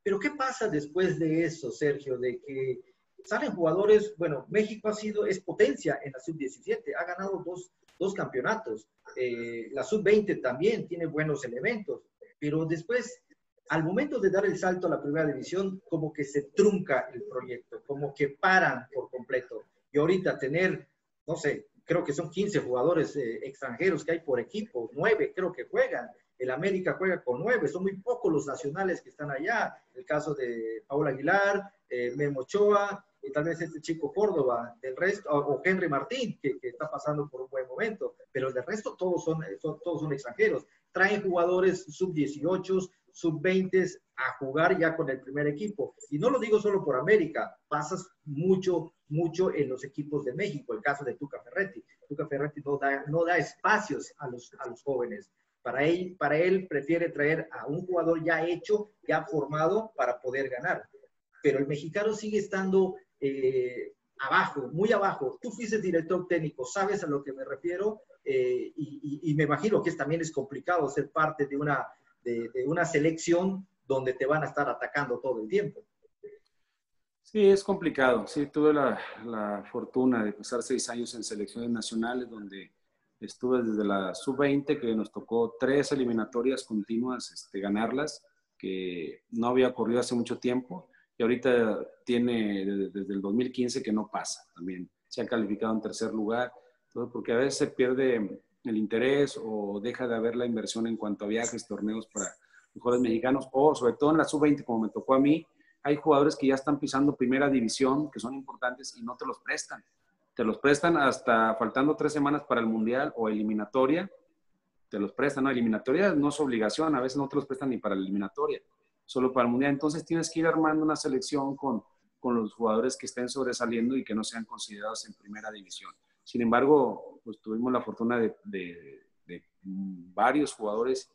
Pero ¿qué pasa después de eso, Sergio? De que salen jugadores, bueno, México ha sido, es potencia en la sub-17, ha ganado dos, dos campeonatos. Eh, la sub-20 también tiene buenos elementos, pero después, al momento de dar el salto a la primera división, como que se trunca el proyecto, como que paran por completo. Y ahorita tener, no sé, creo que son 15 jugadores eh, extranjeros que hay por equipo, 9 creo que juegan. El América juega con 9, son muy pocos los nacionales que están allá. El caso de Paul Aguilar, eh, Memo Ochoa, y tal vez este chico Córdoba, del resto, o, Henry Martín, que, está pasando por un buen momento, pero del resto todos son, son todos son extranjeros. Traen jugadores sub-18, sub-20 a jugar ya con el primer equipo. Y no lo digo solo por América, pasas mucho, mucho en los equipos de México, el caso de Tuca Ferretti. Tuca Ferretti no da, no da espacios a los, a los jóvenes. Para él, para él prefiere traer a un jugador ya hecho, ya formado para poder ganar. Pero el mexicano sigue estando eh, abajo, muy abajo. Tú fuiste director técnico, sabes a lo que me refiero eh, y, me imagino que también es complicado ser parte de una, de una selección donde te van a estar atacando todo el tiempo. Sí, es complicado. Sí, tuve la, la, fortuna de pasar seis años en selecciones nacionales donde estuve desde la sub-20, que nos tocó tres eliminatorias continuas, este, ganarlas, que no había ocurrido hace mucho tiempo, y ahorita tiene desde, el 2015 que no pasa también. Se ha calificado en tercer lugar, todo porque a veces se pierde el interés o deja de haber la inversión en cuanto a viajes, torneos para mejores mexicanos, o sobre todo en la sub-20, como me tocó a mí, hay jugadores que ya están pisando primera división, que son importantes y no te los prestan. Te los prestan hasta faltando tres semanas para el Mundial o eliminatoria. Te los prestan, ¿no? Eliminatoria no es obligación, a veces no te los prestan ni para la eliminatoria, solo para el Mundial. Entonces tienes que ir armando una selección con, con los jugadores que estén sobresaliendo y que no sean considerados en primera división. Sin embargo, pues tuvimos la fortuna de, de, varios jugadores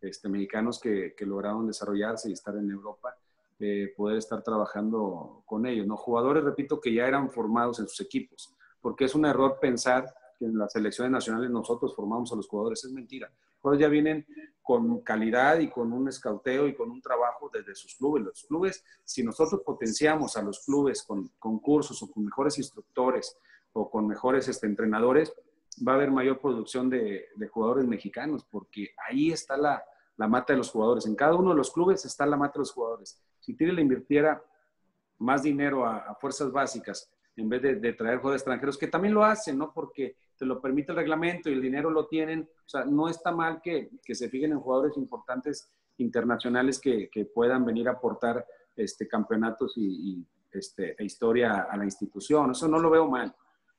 este, mexicanos que, que, lograron desarrollarse y estar en Europa, eh, poder estar trabajando con ellos. ¿no? Jugadores, repito, que ya eran formados en sus equipos, porque es un error pensar que en las selecciones nacionales nosotros formamos a los jugadores, es mentira. Los jugadores ya vienen con calidad y con un escauteo y con un trabajo desde sus clubes. Los clubes, si nosotros potenciamos a los clubes con, con cursos o con mejores instructores, o con mejores este, entrenadores, va a haber mayor producción de, de, jugadores mexicanos, porque ahí está la, la, mata de los jugadores. En cada uno de los clubes está la mata de los jugadores. Si Tigre le invirtiera más dinero a, a fuerzas básicas en vez de, de, traer jugadores extranjeros, que también lo hacen, ¿no? Porque te lo permite el reglamento y el dinero lo tienen. O sea, no está mal que, que se fijen en jugadores importantes internacionales que, que puedan venir a aportar este, campeonatos y, y este, e historia a la institución. Eso no lo veo mal.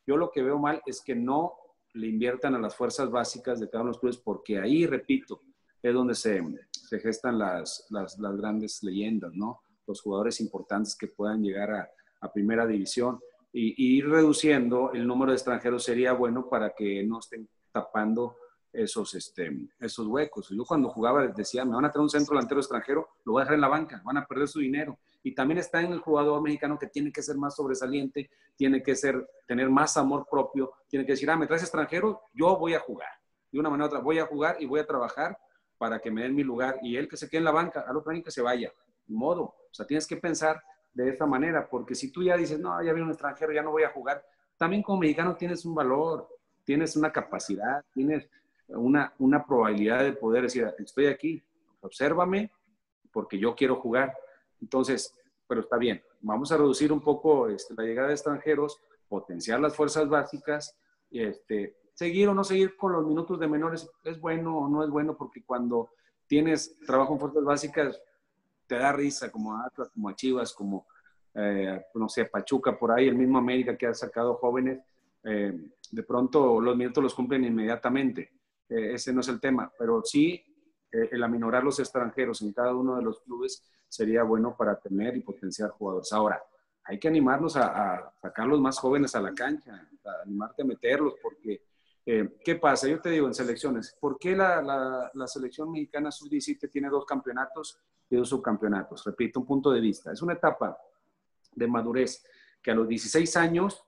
Yo lo que veo mal es que no le inviertan a las fuerzas básicas de cada uno de los clubes, porque ahí, repito, es donde se, se gestan las, las, las, grandes leyendas, ¿no? Los jugadores importantes que puedan llegar a, a, primera división. Y, ir reduciendo el número de extranjeros sería bueno para que no estén tapando esos, este, esos huecos. Yo cuando jugaba decía, me van a traer un centro delantero extranjero, lo voy a dejar en la banca, van a perder su dinero. Y también está en el jugador mexicano que tiene que ser más sobresaliente, tiene que ser, tener más amor propio, tiene que decir, ah, me traes extranjero, yo voy a jugar. De una manera u otra, voy a jugar y voy a trabajar para que me den mi lugar. Y él que se quede en la banca, al otro año que se vaya. modo. O sea, tienes que pensar de esta manera, porque si tú ya dices, no, ya viene un extranjero, ya no voy a jugar, también como mexicano tienes un valor, tienes una capacidad, tienes una, una probabilidad de poder decir, estoy aquí, obsérvame, porque yo quiero jugar. Entonces, pero está bien, vamos a reducir un poco este, la llegada de extranjeros, potenciar las fuerzas básicas, este, seguir o no seguir con los minutos de menores es bueno o no es bueno, porque cuando tienes trabajo en fuerzas básicas, te da risa, como a Atlas, como a Chivas, como, eh, no sé, Pachuca, por ahí, el mismo América que ha sacado jóvenes, eh, de pronto los minutos los cumplen inmediatamente. Eh, ese no es el tema, pero sí el aminorar los extranjeros en cada uno de los clubes sería bueno para tener y potenciar jugadores. Ahora, hay que animarnos a, a sacar los más jóvenes a la cancha, a animarte a meterlos, porque eh, ¿Qué pasa? Yo te digo en selecciones, ¿por qué la, la, selección mexicana sub-17 tiene dos campeonatos y dos subcampeonatos? Repito, un punto de vista. Es una etapa de madurez que a los 16 años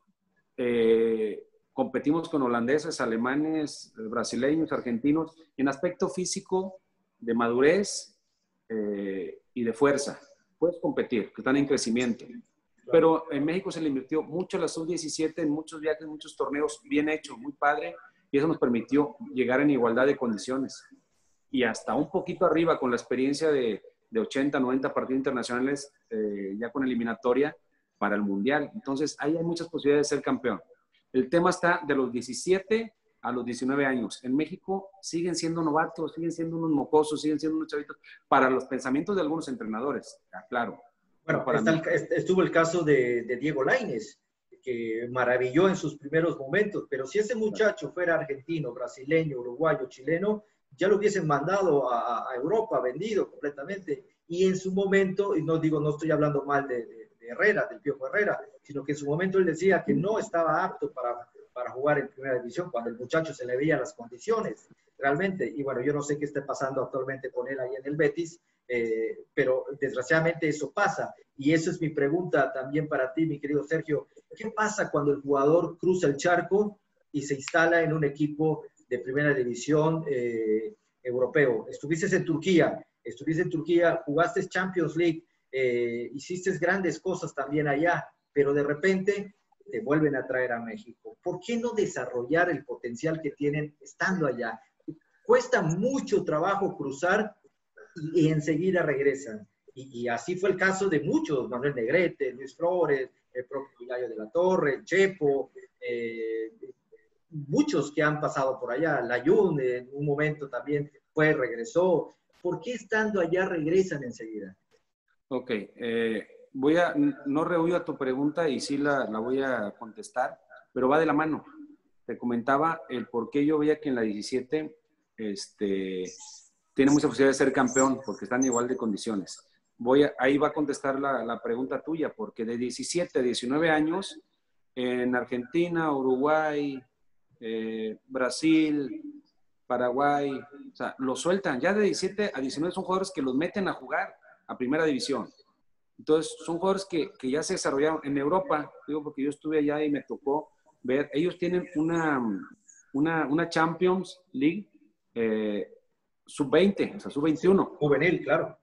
eh, competimos con holandeses, alemanes, brasileños, argentinos, en aspecto físico, de madurez eh, y de fuerza. Puedes competir, que están en crecimiento. Pero en México se le invirtió mucho la sub-17 en muchos viajes, muchos torneos, bien hecho, muy padre, y eso nos permitió llegar en igualdad de condiciones. Y hasta un poquito arriba con la experiencia de, de 80, 90 partidos internacionales, eh, ya con eliminatoria para el Mundial. Entonces, ahí hay muchas posibilidades de ser campeón. El tema está de los 17 a los 19 años. En México siguen siendo novatos, siguen siendo unos mocosos, siguen siendo unos chavitos, para los pensamientos de algunos entrenadores, claro. Bueno, estuvo el caso de, Diego Laines, que maravilló en sus primeros momentos, pero si ese muchacho fuera argentino, brasileño, uruguayo, chileno, ya lo hubiesen mandado a, Europa, vendido completamente. Y en su momento, y no digo, no estoy hablando mal de, Herrera, del Piojo Herrera, sino que en su momento él decía que no estaba apto para, para jugar en primera división, cuando el muchacho se le veía las condiciones realmente. Y bueno, yo no sé qué esté pasando actualmente con él ahí en el Betis, eh, pero desgraciadamente eso pasa. Y esa es mi pregunta también para ti, mi querido Sergio. ¿Qué pasa cuando el jugador cruza el charco y se instala en un equipo de primera división eh, europeo? Estuviste en Turquía, estuviste en Turquía, jugaste Champions League, eh, hiciste grandes cosas también allá, pero de repente te vuelven a traer a México. ¿Por qué no desarrollar el potencial que tienen estando allá? Cuesta mucho trabajo cruzar y, enseguida regresan. Y, así fue el caso de muchos, Manuel Negrete, Luis Flores, el propio Gallo de la Torre, Chepo, eh, muchos que han pasado por allá, Layun en un momento también fue, regresó. ¿Por qué estando allá regresan enseguida? Ok, eh, voy a, no rehuyo a tu pregunta y sí la, la, voy a contestar, pero va de la mano. Te comentaba el por qué yo veía que en la 17 este, tiene mucha posibilidad de ser campeón porque están igual de condiciones. Voy ahí va a contestar la, pregunta tuya, porque de 17 a 19 años, en Argentina, Uruguay, eh, Brasil, Paraguay, o sea, lo sueltan. Ya de 17 a 19 son jugadores que los meten a jugar a primera división. Entonces, son jugadores que, que ya se desarrollaron en Europa, digo porque yo estuve allá y me tocó ver, ellos tienen una, una, una Champions League eh, sub-20, o sea, sub-21. Juvenil, claro.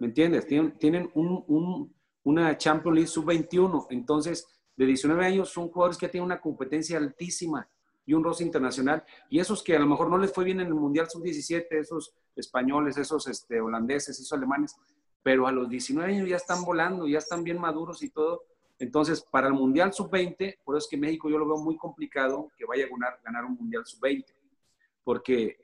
¿Me entiendes? Tienen, tienen un, una Champions League sub-21. Entonces, de 19 años son jugadores que tienen una competencia altísima y un roce internacional. Y esos que a lo mejor no les fue bien en el Mundial sub-17, esos españoles, esos este, holandeses, esos alemanes, pero a los 19 años ya están volando, ya están bien maduros y todo. Entonces, para el Mundial sub-20, por eso es que México yo lo veo muy complicado que vaya a ganar, ganar un Mundial sub-20, porque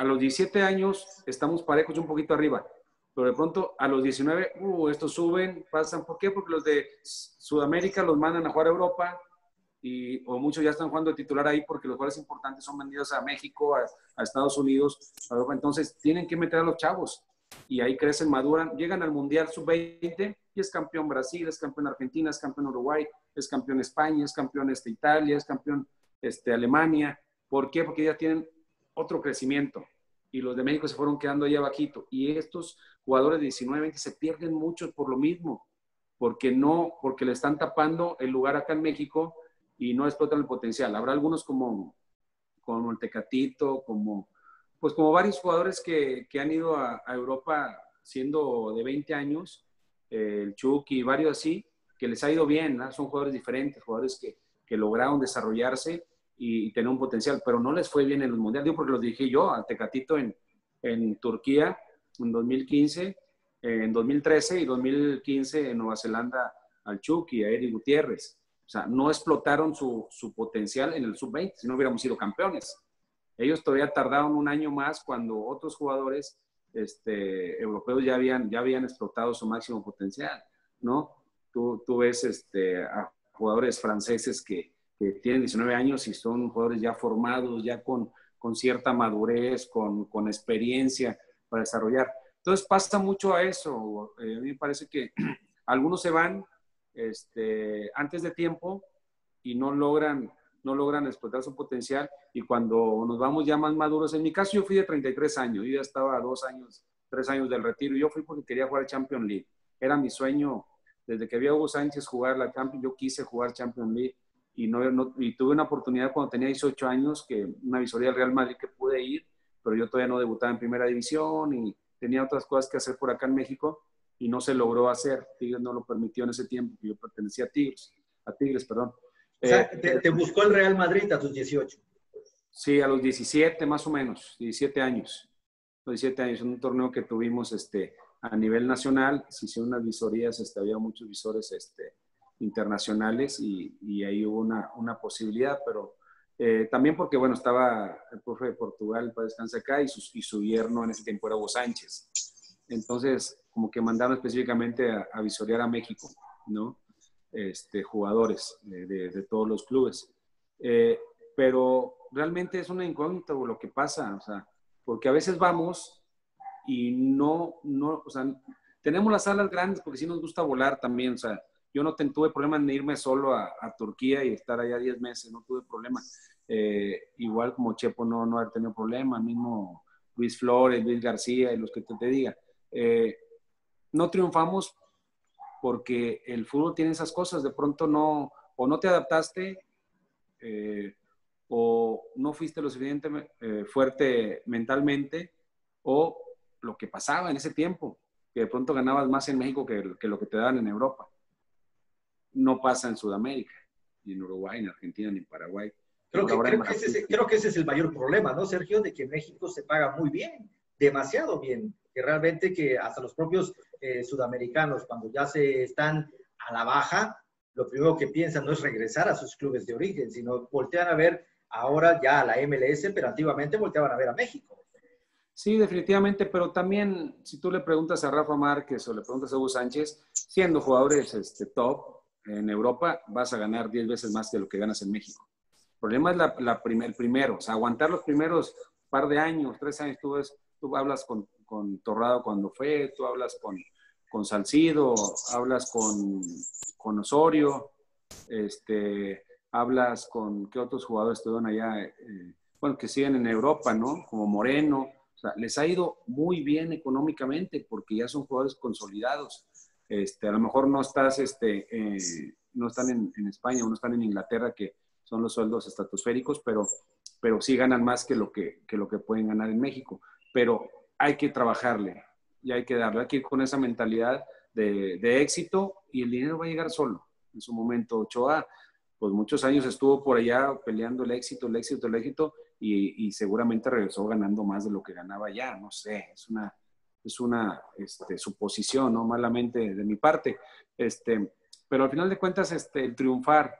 a los 17 años estamos parejos un poquito arriba, pero de pronto a los 19, uh, estos suben, pasan. ¿Por qué? Porque los de Sudamérica los mandan a jugar a Europa y, o muchos ya están jugando de titular ahí porque los jugadores importantes son vendidos a México, a, Estados Unidos, a Europa. Entonces tienen que meter a los chavos. y ahí crecen, maduran, llegan al Mundial Sub-20 y es campeón Brasil, es campeón Argentina, es campeón Uruguay, es campeón España, es campeón este, Italia, es campeón este, Alemania. ¿Por qué? Porque ya tienen otro crecimiento y los de México se fueron quedando ahí abajito. Y estos jugadores de 19, 20 se pierden mucho por lo mismo, porque no, porque le están tapando el lugar acá en México y no explotan el potencial. Habrá algunos como, como el Tecatito, como, pues como varios jugadores que, que han ido a, Europa siendo de 20 años, eh, el Chucky y varios así, que les ha ido bien, son jugadores diferentes, jugadores que, que lograron desarrollarse y, tener un potencial, pero no les fue bien en los mundiales, digo porque los dije yo, al Tecatito en, en Turquía en 2015, en 2013 y 2015 en Nueva Zelanda al Chucky, a Eric Gutiérrez. O sea, no explotaron su, su potencial en el sub-20, si no hubiéramos sido campeones. Ellos todavía tardaron un año más cuando otros jugadores este, europeos ya habían, ya habían explotado su máximo potencial, ¿no? Tú, tú ves este, a jugadores franceses que, que, tienen 19 años y son jugadores ya formados, ya con, con cierta madurez, con, con, experiencia para desarrollar. Entonces pasa mucho a eso. Eh, a mí me parece que algunos se van este, antes de tiempo y no logran, no logran explotar su potencial. Y cuando nos vamos ya más maduros, en mi caso yo fui de 33 años, yo ya estaba a dos años, tres años del retiro. Yo fui porque quería jugar Champions League. Era mi sueño, desde que vi a Hugo Sánchez jugar la Champions, yo quise jugar Champions League. Y, no, y tuve una oportunidad cuando tenía 18 años, que una visoría del Real Madrid que pude ir, pero yo todavía no debutaba en primera división y tenía otras cosas que hacer por acá en México y no se logró hacer. Tigres no lo permitió en ese tiempo, yo pertenecía a Tigres, a Tigres, perdón. O sea, eh, te, buscó el Real Madrid a tus 18. Sí, a los 17 más o menos, 17 años. 17 años, en un torneo que tuvimos este, a nivel nacional, se hicieron unas visorías, este, había muchos visores este, internacionales y, y ahí hubo una, una posibilidad, pero eh, también porque, bueno, estaba el profe de Portugal para descansar acá y su, y su yerno en ese tiempo era Hugo Sánchez. Entonces, como que mandaron específicamente a, visorear a México, ¿no? Este, jugadores de, todos los clubes. Eh, pero realmente es una incógnita lo que pasa, o sea, porque a veces vamos y no, no, o sea, tenemos las alas grandes porque sí nos gusta volar también, o sea, yo no tuve problema en irme solo a, Turquía y estar allá 10 meses, no tuve problema. Eh, igual como Chepo no, no haber tenido problema, mismo Luis Flores, Luis García y los que te, te diga. Eh, no triunfamos porque el fútbol tiene esas cosas, de pronto no, o no te adaptaste, eh, o no fuiste lo suficientemente eh, fuerte mentalmente, o lo que pasaba en ese tiempo, que de pronto ganabas más en México que, lo que te dan en Europa. No pasa en Sudamérica, ni en Uruguay, ni en Argentina, ni en Paraguay. Creo que, creo, que ese, creo que ese es el mayor problema, ¿no, Sergio? De que México se paga muy bien, demasiado bien que realmente que hasta los propios eh, sudamericanos, cuando ya se están a la baja, lo primero que piensan no es regresar a sus clubes de origen, sino voltean a ver ahora ya a la MLS, pero antiguamente volteaban a ver a México. Sí, definitivamente, pero también si tú le preguntas a Rafa Márquez o le preguntas a Hugo Sánchez, siendo jugadores este, top en Europa, vas a ganar 10 veces más de lo que ganas en México. El problema es el primero, o sea, aguantar los primeros par de años, tres años, tú hablas con con Torrado cuando fue, tú hablas con, con Salcido, hablas con, con Osorio, este, hablas con qué otros jugadores estuvieron allá, eh, bueno, que siguen en Europa, ¿no? Como Moreno. O sea, les ha ido muy bien económicamente porque ya son jugadores consolidados. Este, a lo mejor no estás, este, eh, no están en, en, España o no están en Inglaterra, que son los sueldos estratosféricos, pero, pero sí ganan más que lo que, que lo que pueden ganar en México. Pero hay que trabajarle y hay que darle, hay que ir con esa mentalidad de, éxito y el dinero va a llegar solo. En su momento, Ochoa, pues muchos años estuvo por allá peleando el éxito, el éxito, el éxito y, seguramente regresó ganando más de lo que ganaba ya, no sé, es una, es una este, suposición, ¿no? Malamente de mi parte. Este, pero al final de cuentas, este, el triunfar,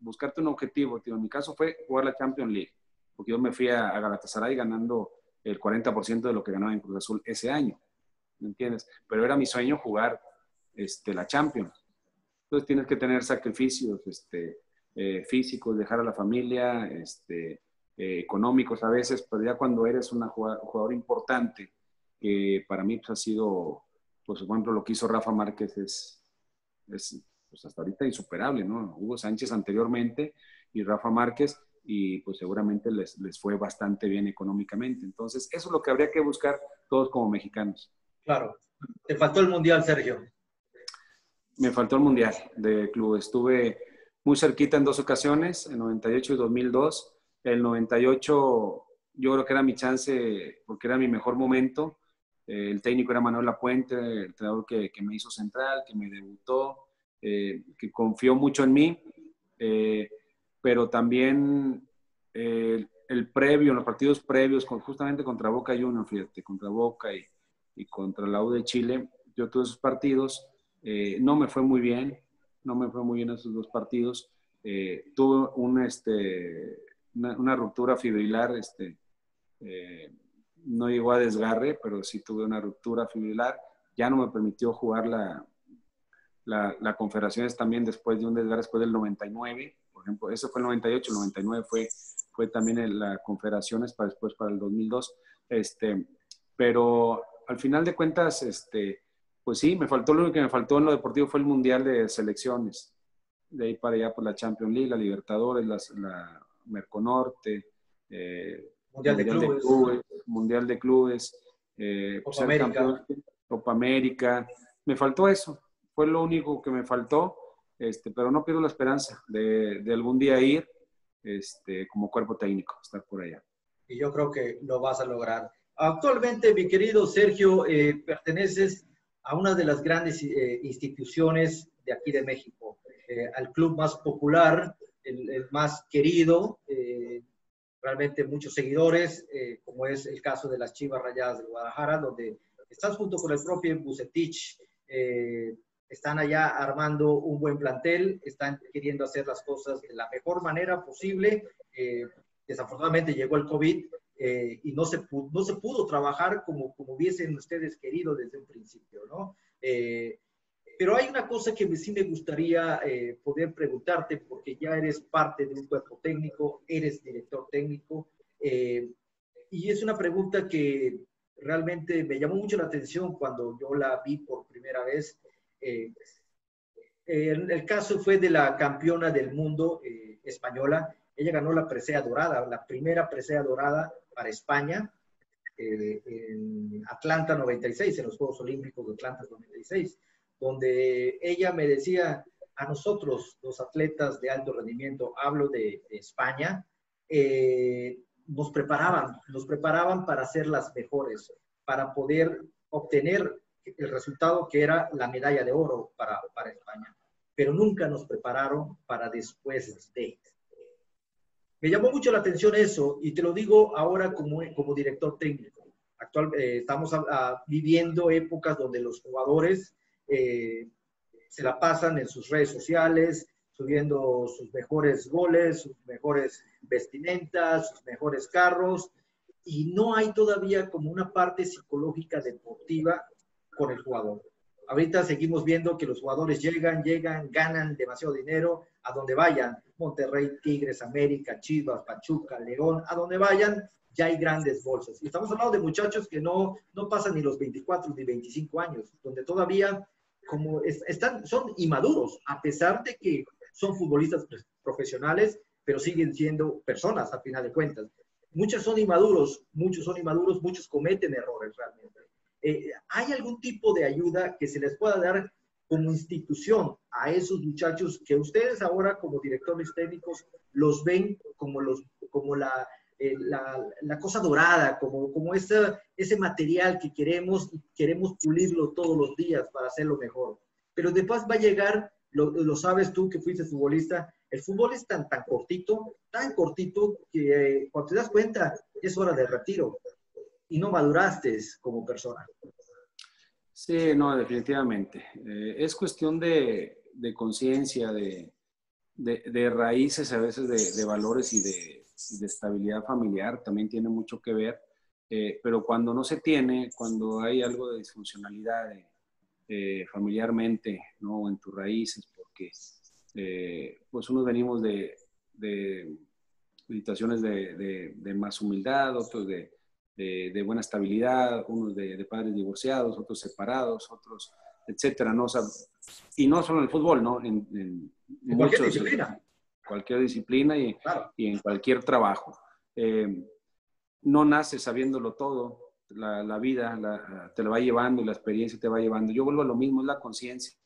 buscarte un objetivo, tío, en mi caso fue jugar la Champions League, porque yo me fui a, Galatasaray ganando el 40% de lo que ganaba en Cruz Azul ese año, ¿me entiendes? Pero era mi sueño jugar este, la Champions. Entonces tienes que tener sacrificios este, eh, físicos, dejar a la familia, eh, económicos a veces, pero ya cuando eres un jugador, importante que para mí pues, ha sido, pues, por ejemplo, lo que hizo Rafa Márquez es, es pues, hasta ahorita insuperable, ¿no? Hugo Sánchez anteriormente y Rafa Márquez, y pues seguramente les, les fue bastante bien económicamente. Entonces, eso es lo que habría que buscar todos como mexicanos. Claro. Te faltó el Mundial, Sergio. Me faltó el Mundial de club. Estuve muy cerquita en dos ocasiones, en 98 y 2002. El 98 yo creo que era mi chance porque era mi mejor momento. Eh, el técnico era Manuel Lapuente, el entrenador que, que me hizo central, que me debutó, eh, que confió mucho en mí. Eh, pero también el previo, los partidos previos, justamente contra Boca Juniors, fíjate, contra Boca y, y contra la U de Chile, yo todos esos partidos no me fue muy bien, no me fue muy bien esos dos partidos. tuve un, este, una, una, ruptura fibrilar este, eh, no llegó a desgarre, pero sí tuve una ruptura fibrilar. Ya no me permitió jugar la, la, Confederaciones también después de un desgarre, después del 99. Por ejemplo, eso fue el 98, el 99 fue, fue también en la Confederaciones para después, para el 2002. Este, pero al final de cuentas, este, pues sí, me faltó, lo único que me faltó en lo deportivo fue el Mundial de Selecciones. De ahí para allá por la Champions League, la Libertadores, la, la Merconorte, eh, Mundial de, Clubes. mundial de Clubes. Eh, Copa América. Copa América. Me faltó eso. Fue lo único que me faltó. Este, pero no pierdo la esperanza de, de algún día ir este, como cuerpo técnico, estar por allá. Y yo creo que lo vas a lograr. Actualmente, mi querido Sergio, eh, perteneces a una de las grandes eh, instituciones de aquí de México, eh, al club más popular, el, el más querido, realmente muchos seguidores, eh, como es el caso de las Chivas Rayadas de Guadalajara, donde estás junto con el propio Bucetich, eh, están allá armando un buen plantel, están queriendo hacer las cosas de la mejor manera posible. Eh, desafortunadamente llegó el COVID y no se, pudo, no se pudo trabajar como, como hubiesen ustedes querido desde un principio, ¿no? Pero hay una cosa que sí me gustaría eh, poder preguntarte, porque ya eres parte de un cuerpo técnico, eres director técnico, eh, y es una pregunta que realmente me llamó mucho la atención cuando yo la vi por primera vez. Eh, el caso fue de la campeona del mundo española. Ella ganó la presea dorada, la primera presea dorada para España en Atlanta 96, en los Juegos Olímpicos de Atlanta 96 donde ella me decía, a nosotros, los atletas de alto rendimiento, hablo de, España, eh, nos preparaban, nos preparaban para ser las mejores, para poder obtener el resultado que era la medalla de oro para, para España. Pero nunca nos prepararon para después de. Me llamó mucho la atención eso y te lo digo ahora como, como director técnico. Actual, eh, estamos viviendo épocas donde los jugadores eh, se la pasan en sus redes sociales, subiendo sus mejores goles, sus mejores vestimentas, sus mejores carros, y no hay todavía como una parte psicológica deportiva con el jugador. Ahorita seguimos viendo que los jugadores llegan, llegan, ganan demasiado dinero a donde vayan. Monterrey, Tigres, América, Chivas, Pachuca, León, a donde vayan, ya hay grandes bolsas. Y estamos hablando de muchachos que no, no pasan ni los 24 ni 25 años, donde todavía como están, son inmaduros, a pesar de que son futbolistas profesionales, pero siguen siendo personas a final de cuentas. Muchos son inmaduros, muchos son inmaduros, muchos cometen errores realmente. Eh, ¿Hay algún tipo de ayuda que se les pueda dar como institución a esos muchachos que ustedes ahora como directores técnicos los ven como, los, como la, eh, la, la, cosa dorada, como, como ese, ese material que queremos y queremos pulirlo todos los días para hacerlo mejor. Pero después va a llegar, lo, lo sabes tú que fuiste futbolista, el fútbol es tan, tan cortito, tan cortito, que eh, cuando te das cuenta es hora de retiro y no maduraste como persona. Sí, no, definitivamente. Eh, es cuestión de, de conciencia, de, de, de, raíces a veces de, valores y de, de estabilidad familiar también tiene mucho que ver, eh, pero cuando no se tiene, cuando hay algo de disfuncionalidad eh, familiarmente, ¿no? En tus raíces, porque eh, pues unos venimos de, de meditaciones de, de, más humildad, otros de, de, buena estabilidad, unos de, padres divorciados, otros separados, otros, etcétera, ¿no? y no solo en el fútbol, ¿no? En, cualquier disciplina. Cualquier disciplina y, y en cualquier trabajo. Eh, no naces sabiéndolo todo, la, vida te lo va llevando y la experiencia te va llevando. Yo vuelvo a lo mismo, es la conciencia.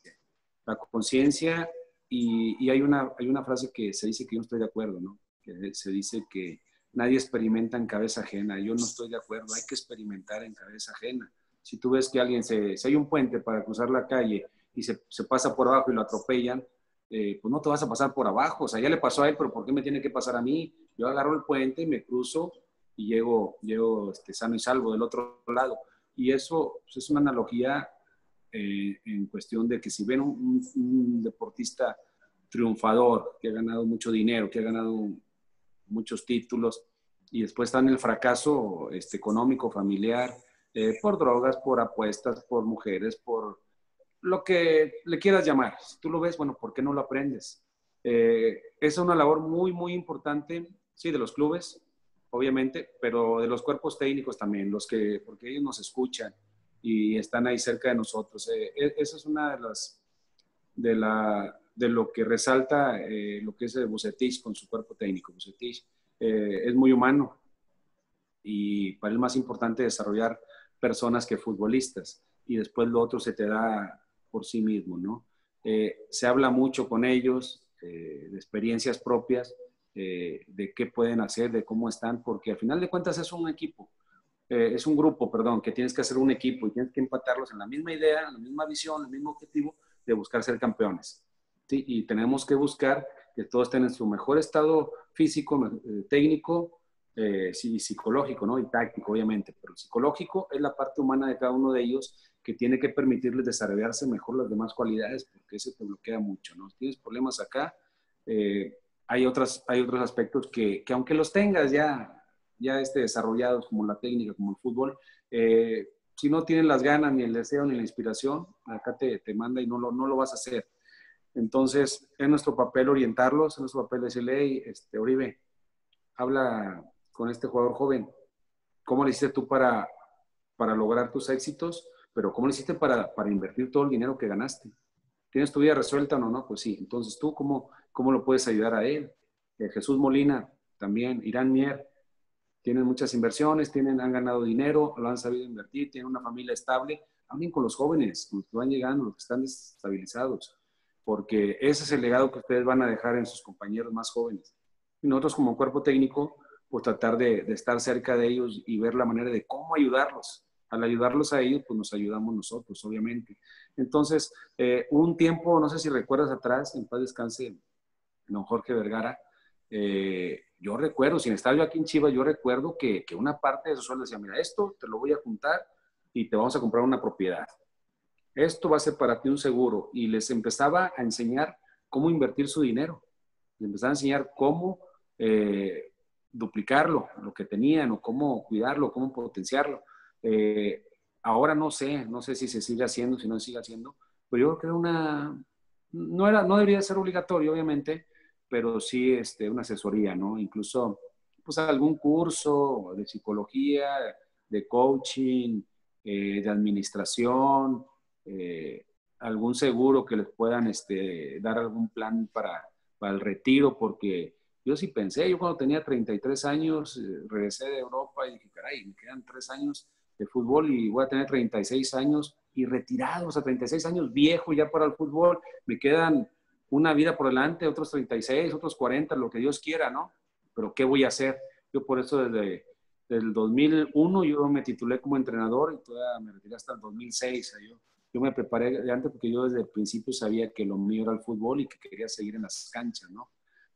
La conciencia y, hay, una, hay una frase que se dice que yo no estoy de acuerdo, ¿no? Que se dice que nadie experimenta en cabeza ajena. Yo no estoy de acuerdo, hay que experimentar en cabeza ajena. Si tú ves que alguien, se, si hay un puente para cruzar la calle y se, se pasa por abajo y lo atropellan, eh, pues no te vas a pasar por abajo. O sea, ya le pasó a él, pero ¿por qué me tiene que pasar a mí? Yo agarro el puente me cruzo y llego, llego este, sano y salvo del otro lado. Y eso pues, es una analogía eh, en cuestión de que si ven un, deportista triunfador que ha ganado mucho dinero, que ha ganado muchos títulos y después está en el fracaso este, económico, familiar, eh, por drogas, por apuestas, por mujeres, por lo que le quieras llamar. Si tú lo ves, bueno, ¿por qué no lo aprendes? Eh, es una labor muy, muy importante, sí, de los clubes, obviamente, pero de los cuerpos técnicos también, los que, porque ellos nos escuchan y están ahí cerca de nosotros. Eh, e, es una de las, de, la, de lo que resalta eh, lo que es el Bucetich con su cuerpo técnico. Bucetich eh, es muy humano y para él más importante desarrollar personas que futbolistas y después lo otro se te da por sí mismo, ¿no? se habla mucho con ellos de experiencias propias eh, de qué pueden hacer, de cómo están, porque al final de cuentas es un equipo, eh, es un grupo, perdón, que tienes que hacer un equipo y tienes que empatarlos en la misma idea, en la misma visión, el mismo objetivo de buscar ser campeones. ¿sí? Y tenemos que buscar que todos estén en su mejor estado físico, eh, y psicológico, ¿no? Y táctico, obviamente, pero el psicológico es la parte humana de cada uno de ellos que tiene que permitirles desarrollarse mejor las demás cualidades, porque eso te bloquea mucho, ¿no? tienes problemas acá, eh, hay, otras, hay otros aspectos que, que, aunque los tengas ya, ya este, desarrollados, como la técnica, como el fútbol, eh, si no tienen las ganas, ni el deseo, ni la inspiración, acá te, te manda y no lo, no lo vas a hacer. Entonces, es nuestro papel orientarlos, es nuestro papel decirle, este, Oribe, habla con este jugador joven. ¿Cómo le hiciste tú para, para lograr tus éxitos? Pero ¿cómo le hiciste para, para invertir todo el dinero que ganaste? ¿Tienes tu vida resuelta o no? Pues sí. Entonces, ¿tú cómo, cómo lo puedes ayudar a él. Eh, Jesús Molina también, Irán Mier, tienen muchas inversiones, tienen, han ganado dinero, lo han sabido invertir, tienen una familia estable. Hablen con los jóvenes, los que van llegando, los que están desestabilizados, porque ese es el legado que ustedes van a dejar en sus compañeros más jóvenes. Y nosotros como cuerpo técnico, pues tratar de, estar cerca de ellos y ver la manera de cómo ayudarlos. Al ayudarlos a ellos, pues nos ayudamos nosotros, obviamente. Entonces, eh, un tiempo, no sé si recuerdas atrás, en paz descanse don Jorge Vergara, eh, yo recuerdo, sin estar yo aquí en Chivas, yo recuerdo que, que una parte de su sueldo decía, mira, esto te lo voy a juntar y te vamos a comprar una propiedad. Esto va a ser para ti un seguro. Y les empezaba a enseñar cómo invertir su dinero. Les empezaba a enseñar cómo eh, duplicarlo, lo que tenían, o cómo cuidarlo, cómo potenciarlo. Eh, ahora no sé, no sé si se sigue haciendo, si no se sigue haciendo, pero yo creo que una, no, era, no debería ser obligatorio, obviamente, pero sí este, una asesoría, ¿no? Incluso, pues algún curso de psicología, de coaching, eh, de administración, eh, algún seguro que les puedan este, dar algún plan para, para, el retiro, porque yo sí pensé, yo cuando tenía 33 años, eh, regresé de Europa y dije, caray, me quedan tres años de fútbol y voy a tener 36 años y retirados a 36 años, viejo ya para el fútbol, me quedan una vida por delante, otros 36, otros 40, lo que Dios quiera, ¿no? Pero ¿qué voy a hacer? Yo por eso desde el 2001 yo me titulé como entrenador y todavía me retiré hasta el 2006. Yo, yo me preparé de antes porque yo desde el principio sabía que lo mío era el fútbol y que quería seguir en las canchas, ¿no?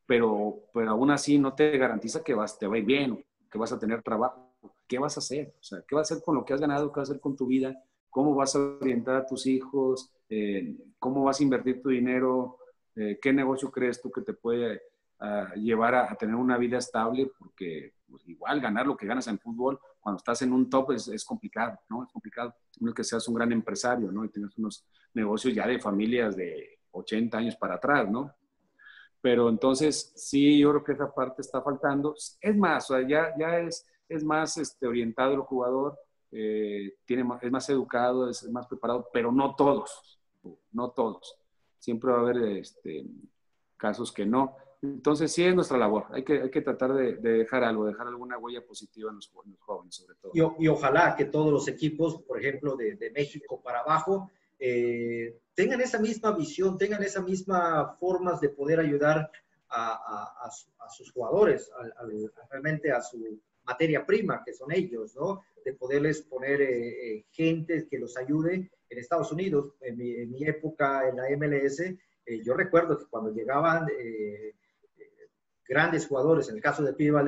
Pero, pero aún así no te garantiza que vas, te va bien, que vas a tener trabajo. ¿Qué vas a hacer? O sea, ¿qué vas a hacer con lo que has ganado? ¿Qué vas a hacer con tu vida? ¿Cómo vas a orientar a tus hijos? Eh, ¿Cómo vas a invertir tu dinero? Eh, ¿Qué negocio crees tú que te puede ah, llevar a, tener una vida estable? Porque pues, igual ganar lo que ganas en fútbol cuando estás en un top es, complicado, ¿no? Es complicado. No es que seas un gran empresario, ¿no? Y tienes unos negocios ya de familias de 80 años para atrás, ¿no? Pero entonces, sí, yo creo que esa parte está faltando. Es más, o sea, ya, ya es es más este, orientado el jugador, eh, tiene, es más educado, es más preparado, pero no todos, no todos. Siempre va a haber este, casos que no. Entonces sí es nuestra labor, hay que, hay que tratar de, dejar algo, dejar alguna huella positiva en los, jóvenes sobre todo. Y, ojalá que todos los equipos, por ejemplo, de, de México para abajo, eh, tengan esa misma visión, tengan esa misma formas de poder ayudar a, sus jugadores, realmente a su materia prima, que son ellos, ¿no? De poderles poner eh, eh, gente que los ayude. En Estados Unidos, en mi, época en la MLS, yo recuerdo que cuando llegaban grandes jugadores, en el caso de Pibe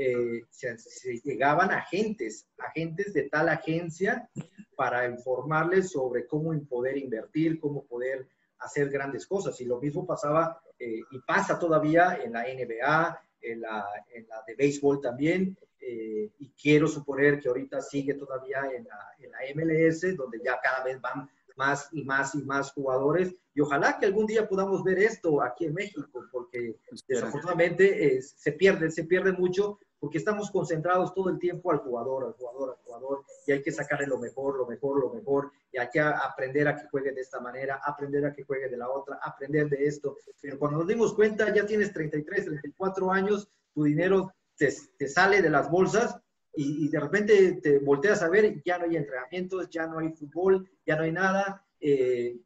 Valderrama, se, se, llegaban agentes, agentes de tal agencia para informarles sobre cómo poder invertir, cómo poder hacer grandes cosas. Y lo mismo pasaba eh, y pasa todavía en la NBA, en la, en la de béisbol también. Eh, y quiero suponer que ahorita sigue todavía en la, en la MLS, donde ya cada vez van más y más y más jugadores. Y ojalá que algún día podamos ver esto aquí en México, porque desafortunadamente eh, se pierde, se pierde mucho porque estamos concentrados todo el tiempo al jugador, al jugador, al jugador, y hay que sacarle lo mejor, lo mejor, lo mejor, y hay que aprender a que juegue de esta manera, aprender a que juegue de la otra, aprender de esto. Pero cuando nos dimos cuenta, ya tienes 33, 34 años, tu dinero te, sale de las bolsas y, de repente te volteas a ver, ya no hay entrenamientos, ya no hay fútbol, ya no hay nada. Eh,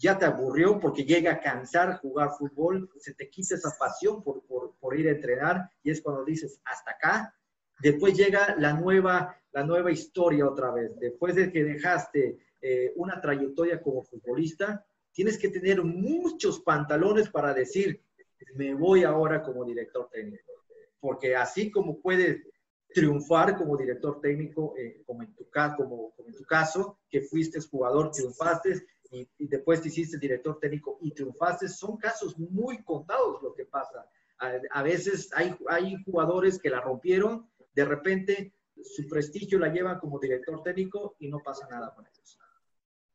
ya te aburrió porque llega a cansar jugar fútbol, se te quita esa pasión por, por, ir a entrenar y es cuando dices, hasta acá. Después llega la nueva, la nueva historia otra vez. Después de que dejaste eh, una trayectoria como futbolista, tienes que tener muchos pantalones para decir, me voy ahora como director técnico. Porque así como puedes triunfar como director técnico, eh, como, en tu, como, como en tu caso, que fuiste jugador, triunfaste, y, después te hiciste director técnico y triunfaste, son casos muy contados lo que pasa. A, veces hay, hay jugadores que la rompieron, de repente su prestigio la llevan como director técnico y no pasa nada con ellos.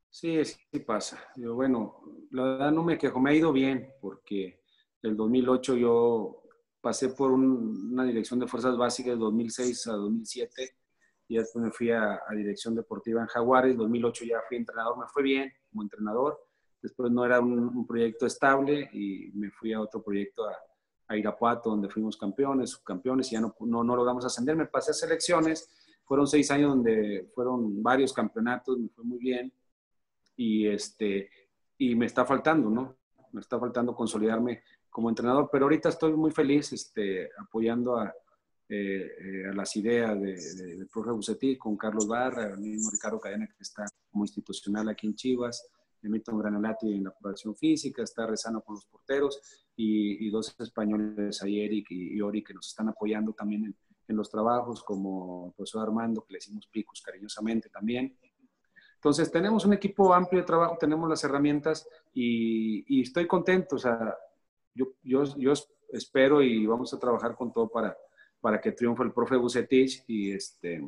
Sí, sí pasa. Yo, bueno, la verdad no me quejo, me ha ido bien porque del 2008 yo pasé por una dirección de fuerzas básicas de 2006 a 2007 y después me fui a, dirección deportiva en Jaguares, 2008 ya fui entrenador, me fue bien como entrenador, después no era un, proyecto estable y me fui a otro proyecto a, a, Irapuato, donde fuimos campeones, subcampeones, y ya no, no, no logramos ascender, me pasé a selecciones, fueron seis años donde fueron varios campeonatos, me fue muy bien. Y, este, y me está faltando, ¿no? Me está faltando consolidarme como entrenador, pero ahorita estoy muy feliz este, apoyando a, eh, eh, a las ideas de, de, profe Bucetí con Carlos Barra, el mismo Ricardo Cadena que está como institucional aquí en Chivas, Milton Granolati en la preparación física, está Rezano con los porteros y, dos españoles, ayer y, Ori, que nos están apoyando también en, en los trabajos, como el profesor Armando, que le decimos Picos cariñosamente también. Entonces, tenemos un equipo amplio de trabajo, tenemos las herramientas y, y estoy contento. O sea, yo, yo, yo espero y vamos a trabajar con todo para, para que triunfe el profe Bucetich y, este,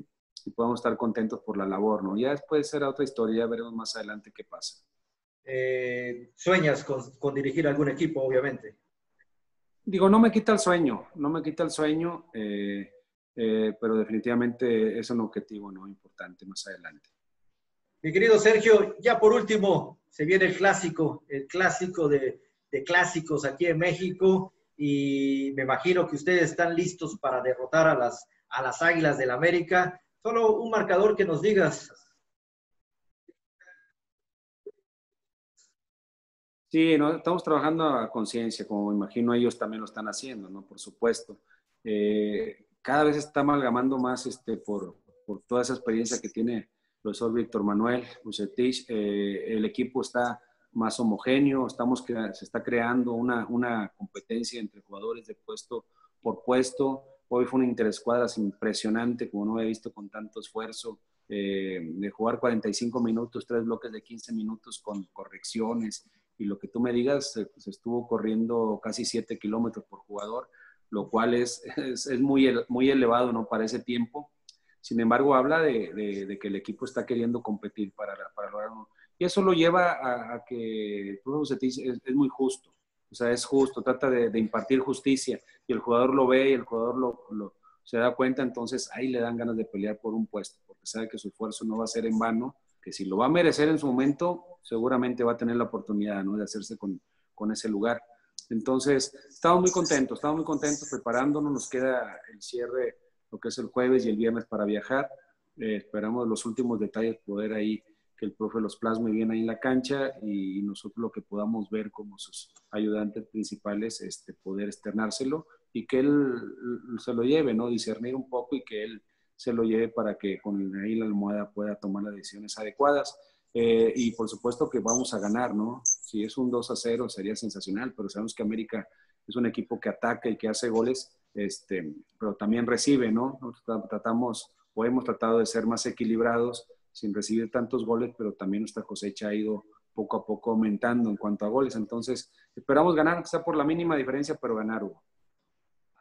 y podamos estar contentos por la labor, ¿no? Ya después será otra historia, ya veremos más adelante qué pasa. Eh, ¿Sueñas con, dirigir algún equipo, obviamente? Digo, no me quita el sueño, no me quita el sueño, eh, eh, pero definitivamente es un objetivo ¿no? importante más adelante. Mi querido Sergio, ya por último, se viene el clásico, el clásico de, de clásicos aquí en México y me imagino que ustedes están listos para derrotar a las, a las Águilas del América. Solo un marcador que nos digas. Sí, no, estamos trabajando a conciencia, como imagino ellos también lo están haciendo, ¿no? Por supuesto. Eh, cada vez está amalgamando más este, por, por, toda esa experiencia que tiene el profesor Víctor Manuel Bucetich. Eh, el equipo está más homogéneo, estamos se está creando una, una competencia entre jugadores de puesto por puesto. Hoy fue una interescuadras impresionante, como no he visto con tanto esfuerzo, eh, de jugar 45 minutos, tres bloques de 15 minutos con correcciones y lo que tú me digas, se, estuvo corriendo casi 7 kilómetros por jugador, lo cual es, es, muy, muy elevado ¿no? para ese tiempo. Sin embargo, habla de, de, que el equipo está queriendo competir para, para lograr y eso lo lleva a, que el es, es, muy justo. O sea, es justo, trata de, impartir justicia y el jugador lo ve y el jugador lo, lo, se da cuenta, entonces ahí le dan ganas de pelear por un puesto, porque sabe que su esfuerzo no va a ser en vano, que si lo va a merecer en su momento, seguramente va a tener la oportunidad ¿no? de hacerse con, con ese lugar. Entonces, estamos muy contentos, estamos muy contentos preparándonos, nos queda el cierre, lo que es el jueves y el viernes para viajar. Eh, esperamos los últimos detalles, poder ahí que el profe los plasme bien ahí en la cancha y, nosotros lo que podamos ver como sus ayudantes principales, este, poder externárselo y que él se lo lleve, ¿no? Discernir un poco y que él se lo lleve para que con ahí la almohada pueda tomar las decisiones adecuadas. Eh, y por supuesto que vamos a ganar, ¿no? Si es un 2 a 0 sería sensacional, pero sabemos que América es un equipo que ataca y que hace goles, este, pero también recibe, ¿no? Tratamos o hemos tratado de ser más equilibrados sin recibir tantos goles, pero también nuestra cosecha ha ido poco a poco aumentando en cuanto a goles. Entonces, esperamos ganar, sea por la mínima diferencia, pero ganar, Hugo.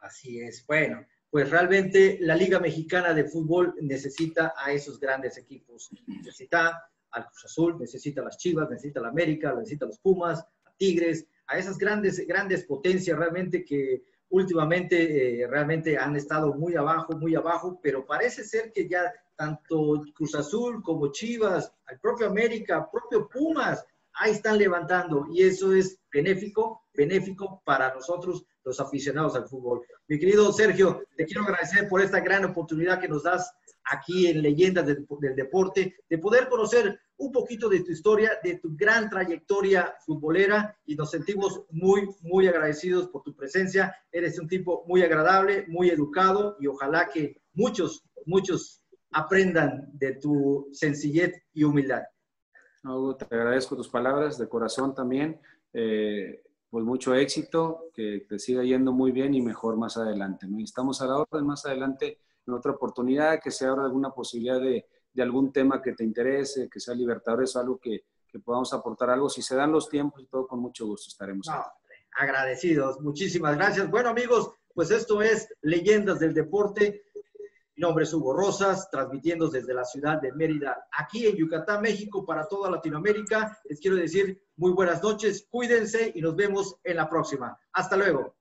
Así es. Bueno, pues realmente la Liga Mexicana de Fútbol necesita a esos grandes equipos. Necesita al Cruz Azul, necesita a las Chivas, necesita a la América, necesita a los Pumas, a Tigres, a esas grandes, grandes potencias realmente que últimamente eh, realmente han estado muy abajo, muy abajo, pero parece ser que ya tanto Cruz Azul como Chivas, el propio América, propio Pumas, ahí están levantando y eso es benéfico, benéfico para nosotros los aficionados al fútbol. Mi querido Sergio, te quiero agradecer por esta gran oportunidad que nos das aquí en Leyendas del, Deporte, de poder conocer un poquito de tu historia, de tu gran trayectoria futbolera y nos sentimos muy, muy agradecidos por tu presencia. Eres un tipo muy agradable, muy educado y ojalá que muchos, muchos aprendan de tu sencillez y humildad. te agradezco tus palabras de corazón también. Eh, pues mucho éxito, que te siga yendo muy bien y mejor más adelante. ¿no? Estamos a la orden más adelante en otra oportunidad, que se abra alguna posibilidad de, de algún tema que te interese, que sea Libertadores o algo que, que, podamos aportar algo. Si se dan los tiempos y todo, con mucho gusto estaremos. No, agradecidos, muchísimas gracias. Bueno amigos, pues esto es Leyendas del Deporte. Mi nombre es Hugo Rosas, transmitiendo desde la ciudad de Mérida, aquí en Yucatán, México, para toda Latinoamérica. Les quiero decir muy buenas noches, cuídense y nos vemos en la próxima. Hasta luego.